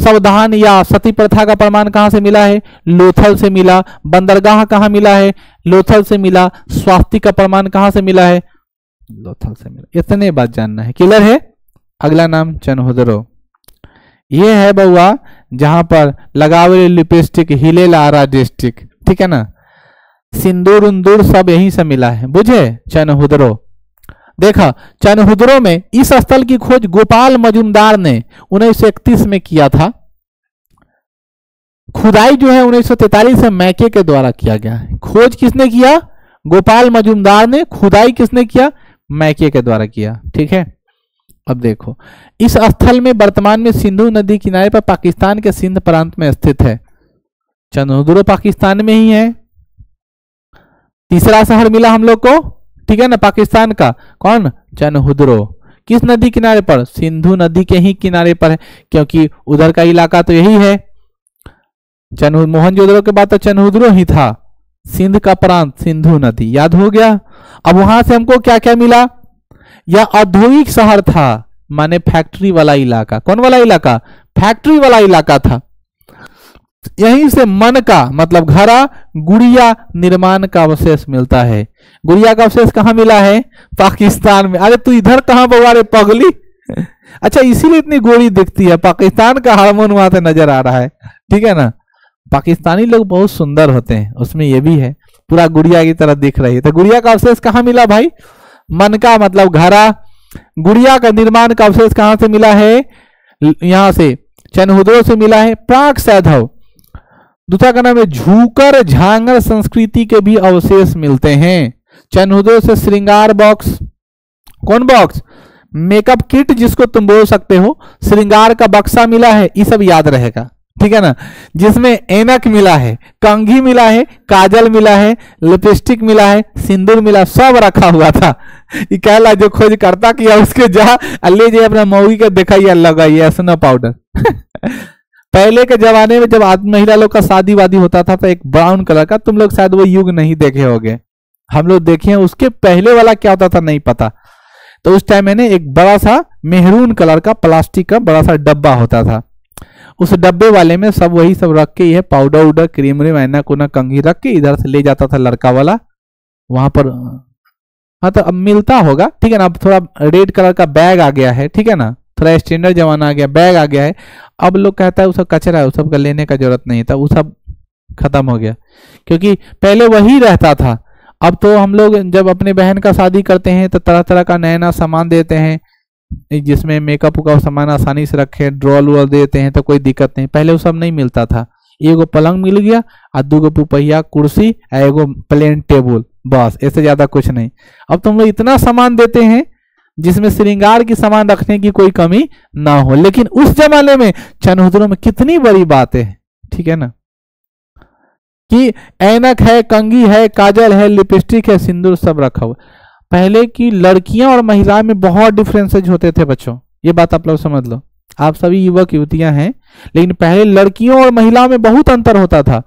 सावधान या सती प्रथा का प्रमाण कहाँ से मिला है? लोथल से मिला। बंदरगाह कहाँ मिला है? लोथल से मिला। स्वास्थ्य का प्रमाण कहाँ से मिला है? लोथल से मिला। इतने बात जानना है। क्लियर है? अगला नाम चनहुदरो। ये है बउआ जहाँ पर लगावे लिपस्टिक हिले लारा डिस्ट्रिक्ट ठीक है ना? सिंदूर उन्दूर सब यहीं से मिला है। बुझे? चनहुदरो। देखा चनहुदरो में इस स्थल की खोज गोपाल मजुमदार ने उन्नीस सौ इकतीस में किया था। खुदाई जो है 1943 में मैके के द्वारा किया गया है। खोज किसने किया? गोपाल मजुमदार ने। खुदाई किसने किया? मैके के द्वारा किया। ठीक है? अब देखो, इस स्थल में वर्तमान में सिंधु नदी किनारे पर पाकिस्तान के सिंध प्रांत में स्थित है। चंद्रदुरो पाकिस्तान में ही है। तीसरा शहर मिला हम लोग को। ठीक है ना, पाकिस्तान का? कौन? चनहुद्रो। किस नदी किनारे पर? सिंधु नदी के ही किनारे पर है, क्योंकि उधर का इलाका तो यही है। चनहु मोहनजोदड़ो के बाद तो चनहुद्रो ही था। सिंध का प्रांत, सिंधु नदी, याद हो गया? अब वहाँ से हमको क्या क्या मिला? यह औद्योगिक शहर था, माने फैक्ट्री वाला इलाका। कौन वाला इलाका? फैक्ट्री वाला इलाका था। यहीं से मन का मतलब घरा गुड़िया निर्माण का अवशेष मिलता है। गुड़िया का अवशेष कहाँ मिला है? पाकिस्तान में। अरे तू इधर कहाँ बउआ रे, पगली? अच्छा इसीलिए इतनी गोली दिखती है। पाकिस्तान का हारमोन वहाँ से नज़र आ रहा है। ठीक है ना? पाकिस्तानी लोग बहुत सुंदर होते हैं, उसमें यह भी है। पूरा गुड़िया की तरह दिख रही है। तो गुड़िया का अवशेष कहाँ मिला भाई? मन का मतलब घरा गुड़िया का निर्माण का अवशेष कहाँ से मिला है? यहाँ से चनहुद्रो से मिला है। प्राक सैधव। दूसरा का नाम है, झूकर झांगर संस्कृति के भी अवशेष मिलते हैं। चनहुद्रो से श्रृंगार बॉक्स कौन बॉक्स मेकअप किट जिसको तुम बोल सकते हो, श्रृंगार का बक्सा मिला है, ये सब याद रहेगा। ठीक है ना? जिसमें एनक मिला है, कंघी मिला है, काजल मिला है लिपस्टिक मिला है, सिंदूर मिला, सब रखा हुआ था। ये कहला जो खोज करता किया उसके जा, अल्ले जी अपना मऊगी के दिखाइए लगाइए स्नो पाउडर पहले के जमाने में जब महिला लोग का शादी वादी होता था तो एक ब्राउन कलर का, तुम लोग शायद वो युग नहीं देखे होगे। हम लोग देखे हैं, उसके पहले वाला क्या होता था नहीं पता। तो उस टाइम में एक बड़ा सा मेहरून कलर का प्लास्टिक का बड़ा सा डब्बा होता था। उस डब्बे वाले में सब वही सब रख के ये पाउडर उडर क्रीम व्रीम ऐना कोना कंघी रख के इधर से ले जाता था लड़का वाला। वहाँ पर हाँ तो अब मिलता होगा, ठीक है ना, अब थोड़ा रेड कलर का बैग आ गया है, ठीक है ना। थोड़ा स्टैंडर्ड जमाना आ गया बैग आ गया है। अब लोग कहता है, वो सब कचरा है उस सब का लेने का ज़रूरत नहीं था, वो सब खत्म हो गया। क्योंकि पहले वही रहता था। अब तो हम लोग जब अपने बहन का शादी करते हैं तो तरह तरह का नया नया सामान देते हैं, जिसमें मेकअप का सामान आसानी से रखे ड्रॉल वॉल देते हैं तो कोई दिक्कत नहीं। पहले वो सब नहीं मिलता था। एगो पलंग मिल गया और दूगो पुपहिया, कुर्सी एगो प्लेन टेबल बस, ऐसे ज़्यादा कुछ नहीं। अब तुम लोग इतना सामान देते हैं जिसमें श्रृंगार की सामान रखने की कोई कमी ना हो। लेकिन उस जमाने में चनहुदरों में कितनी बड़ी बातें है, ठीक है ना? कि ऐनक है, कंगी है, काजल है, लिपस्टिक है, सिंदूर सब रखा हुआ। पहले की लड़कियाँ और महिलाएँ में बहुत डिफरेंसेज होते थे बच्चों। ये बात आप लोग समझ लो। आप सभी युवक, युवतियाँ हैं, लेकिन पहले लड़कियों और महिलाओं में बहुत अंतर होता था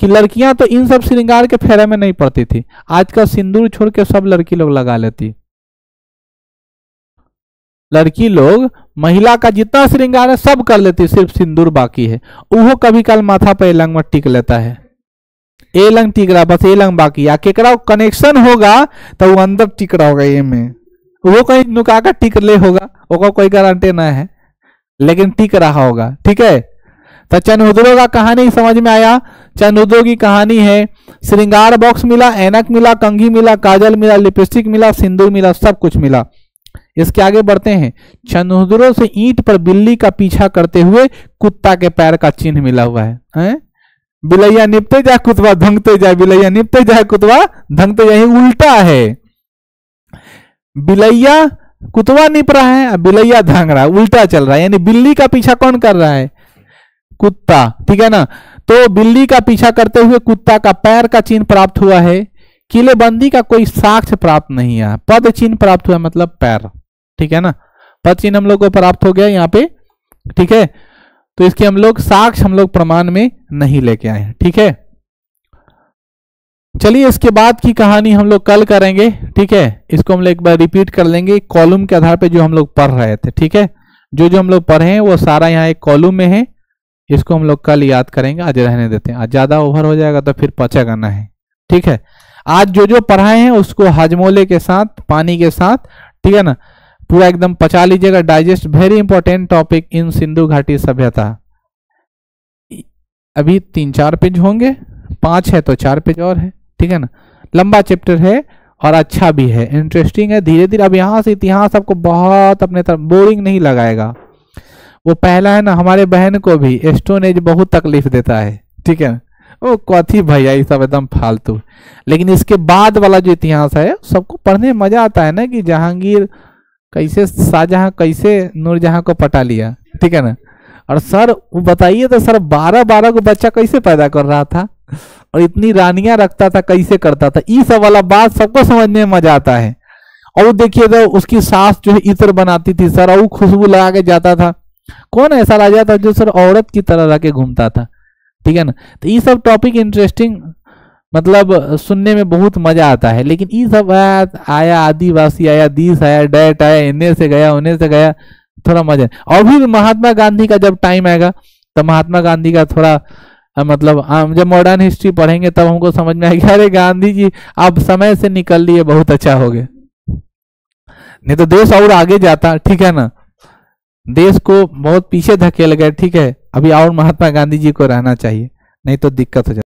कि लड़कियाँ तो इन सब श्रृंगार के फेरे में नहीं पड़ती थी। आजकल सिंदूर छोड़ के सब लड़की लोग लगा लेती लड़की लोग महिला का जितना श्रृंगार है, सब कर लेती सिर्फ़ सिंदूर बाकी है। वो कभी कल माथा पे लंग में टिक लेता है। ए लंग टिक रहा, बस ए लंग बाकी या केकरा कनेक्शन होगा तो वो अंदर टिक रहा होगा ए में। वो कहीं नुका कर टिक ले होगा वो कोई गारंटी ना है। लेकिन टिक रहा होगा, ठीक है? तो चंदुद्रो का कहानी समझ में आया? चंदुद्रो की कहानी है, श्रृंगार बॉक्स मिला एनक मिला, कंघी मिला, काजल मिला लिपस्टिक मिला, सिंदूर मिला, सब कुछ मिला। इसके आगे बढ़ते हैं। चंदुद्रो से ईंट पर बिल्ली का पीछा करते हुए कुत्ता के पैर का चिन्ह मिला हुआ है, है? बिलैया निपते जाए कुतवा धंगते जाए बिलैया निपते जाए कुतवा धंगते जाए उल्टा है। बिलैया कुतवा निप रहा है बिलैया धंग रहा है उल्टा चल रहा है यानी बिल्ली का पीछा कौन कर रहा है? कुत्ता ठीक है ना? तो बिल्ली का पीछा करते हुए कुत्ता का पैर का चिन्ह प्राप्त हुआ है। किलेबंदी का कोई साक्ष्य प्राप्त नहीं है। पद चिन्ह प्राप्त हुआ मतलब पैर। ठीक है ना? पद चिन्ह हम लोग को प्राप्त हो गया यहाँ पे, ठीक है? तो इसके हम लोग साक्ष हम लोग प्रमाण में नहीं लेके आए ठीक है? चलिए इसके बाद की कहानी हम लोग कल करेंगे, ठीक है? इसको हम लोग एक बार रिपीट कर लेंगे कॉलम के आधार पे जो हम लोग पढ़ रहे थे, ठीक है? जो जो हम लोग पढ़े हैं, वो सारा यहाँ एक कॉलम में है। इसको हम लोग कल याद करेंगे, आज रहने देते हैं। आज ज़्यादा ओवर हो जाएगा तो फिर पचा करना है, ठीक है? आज जो जो पढ़ाए हैं, उसको हजमोले के साथ, पानी के साथ, ठीक है ना? पूरा एकदम पचा लीजिएगा digest very important topic in Sindhu घाटी सभ्यता। अभी तीन चार पेज होंगे, पाँच है तो चार पेज और है, ठीक है ना? लंबा चैप्टर है और अच्छा भी है इंटरेस्टिंग है धीरे धीरे अब यहाँ से इतिहास आपको बहुत अपने तरफ़ बोरिंग नहीं लगाएगा। वो पहला है ना, हमारे बहन को भी स्टोन एज बहुत तकलीफ़ देता है, ठीक है वो कथी भैया, ये सब एकदम फालतू। लेकिन इसके बाद वाला जो इतिहास है, सबको पढ़ने मज़ा आता है ना कि जहांगीर कैसे शाहजहां, कैसे नूरजहां को पटा लिया? ठीक है ना? और सर, वो बताइए तो सर बारह बारह को बच्चा कैसे पैदा कर रहा था? और इतनी रानियाँ रखता था, कैसे करता था? ये सब वाला बात सबको समझने में मज़ा आता है। और देखिए तो उसकी सास जो है, इतर बनाती थी सर, और खुशबू लगा के जाता था। कौन ऐसा राजा था जो सर औरत की तरह रह के घूमता था? ठीक है ना? तो ये सब टॉपिक इंटरेस्टिंग मतलब सुनने में बहुत मज़ा आता है। लेकिन ये सब आया आया आदिवासी, आया दीस आया डैट, आया इन्हें से गया, उन्हें से गया, थोड़ा मज़ा। और भी महात्मा गांधी का जब टाइम आएगा तो महात्मा गांधी का थोड़ा मतलब हम जब मॉडर्न हिस्ट्री पढ़ेंगे, तब हमको समझ में आएगा, अरे गांधी जी, आप समय से निकल लिए, बहुत अच्छा हो गए नहीं तो देश और आगे जाता, ठीक है ना? देश को बहुत पीछे धकेल गए, ठीक है? अभी और महात्मा गांधी जी को रहना चाहिए, नहीं तो दिक्कत हो जाती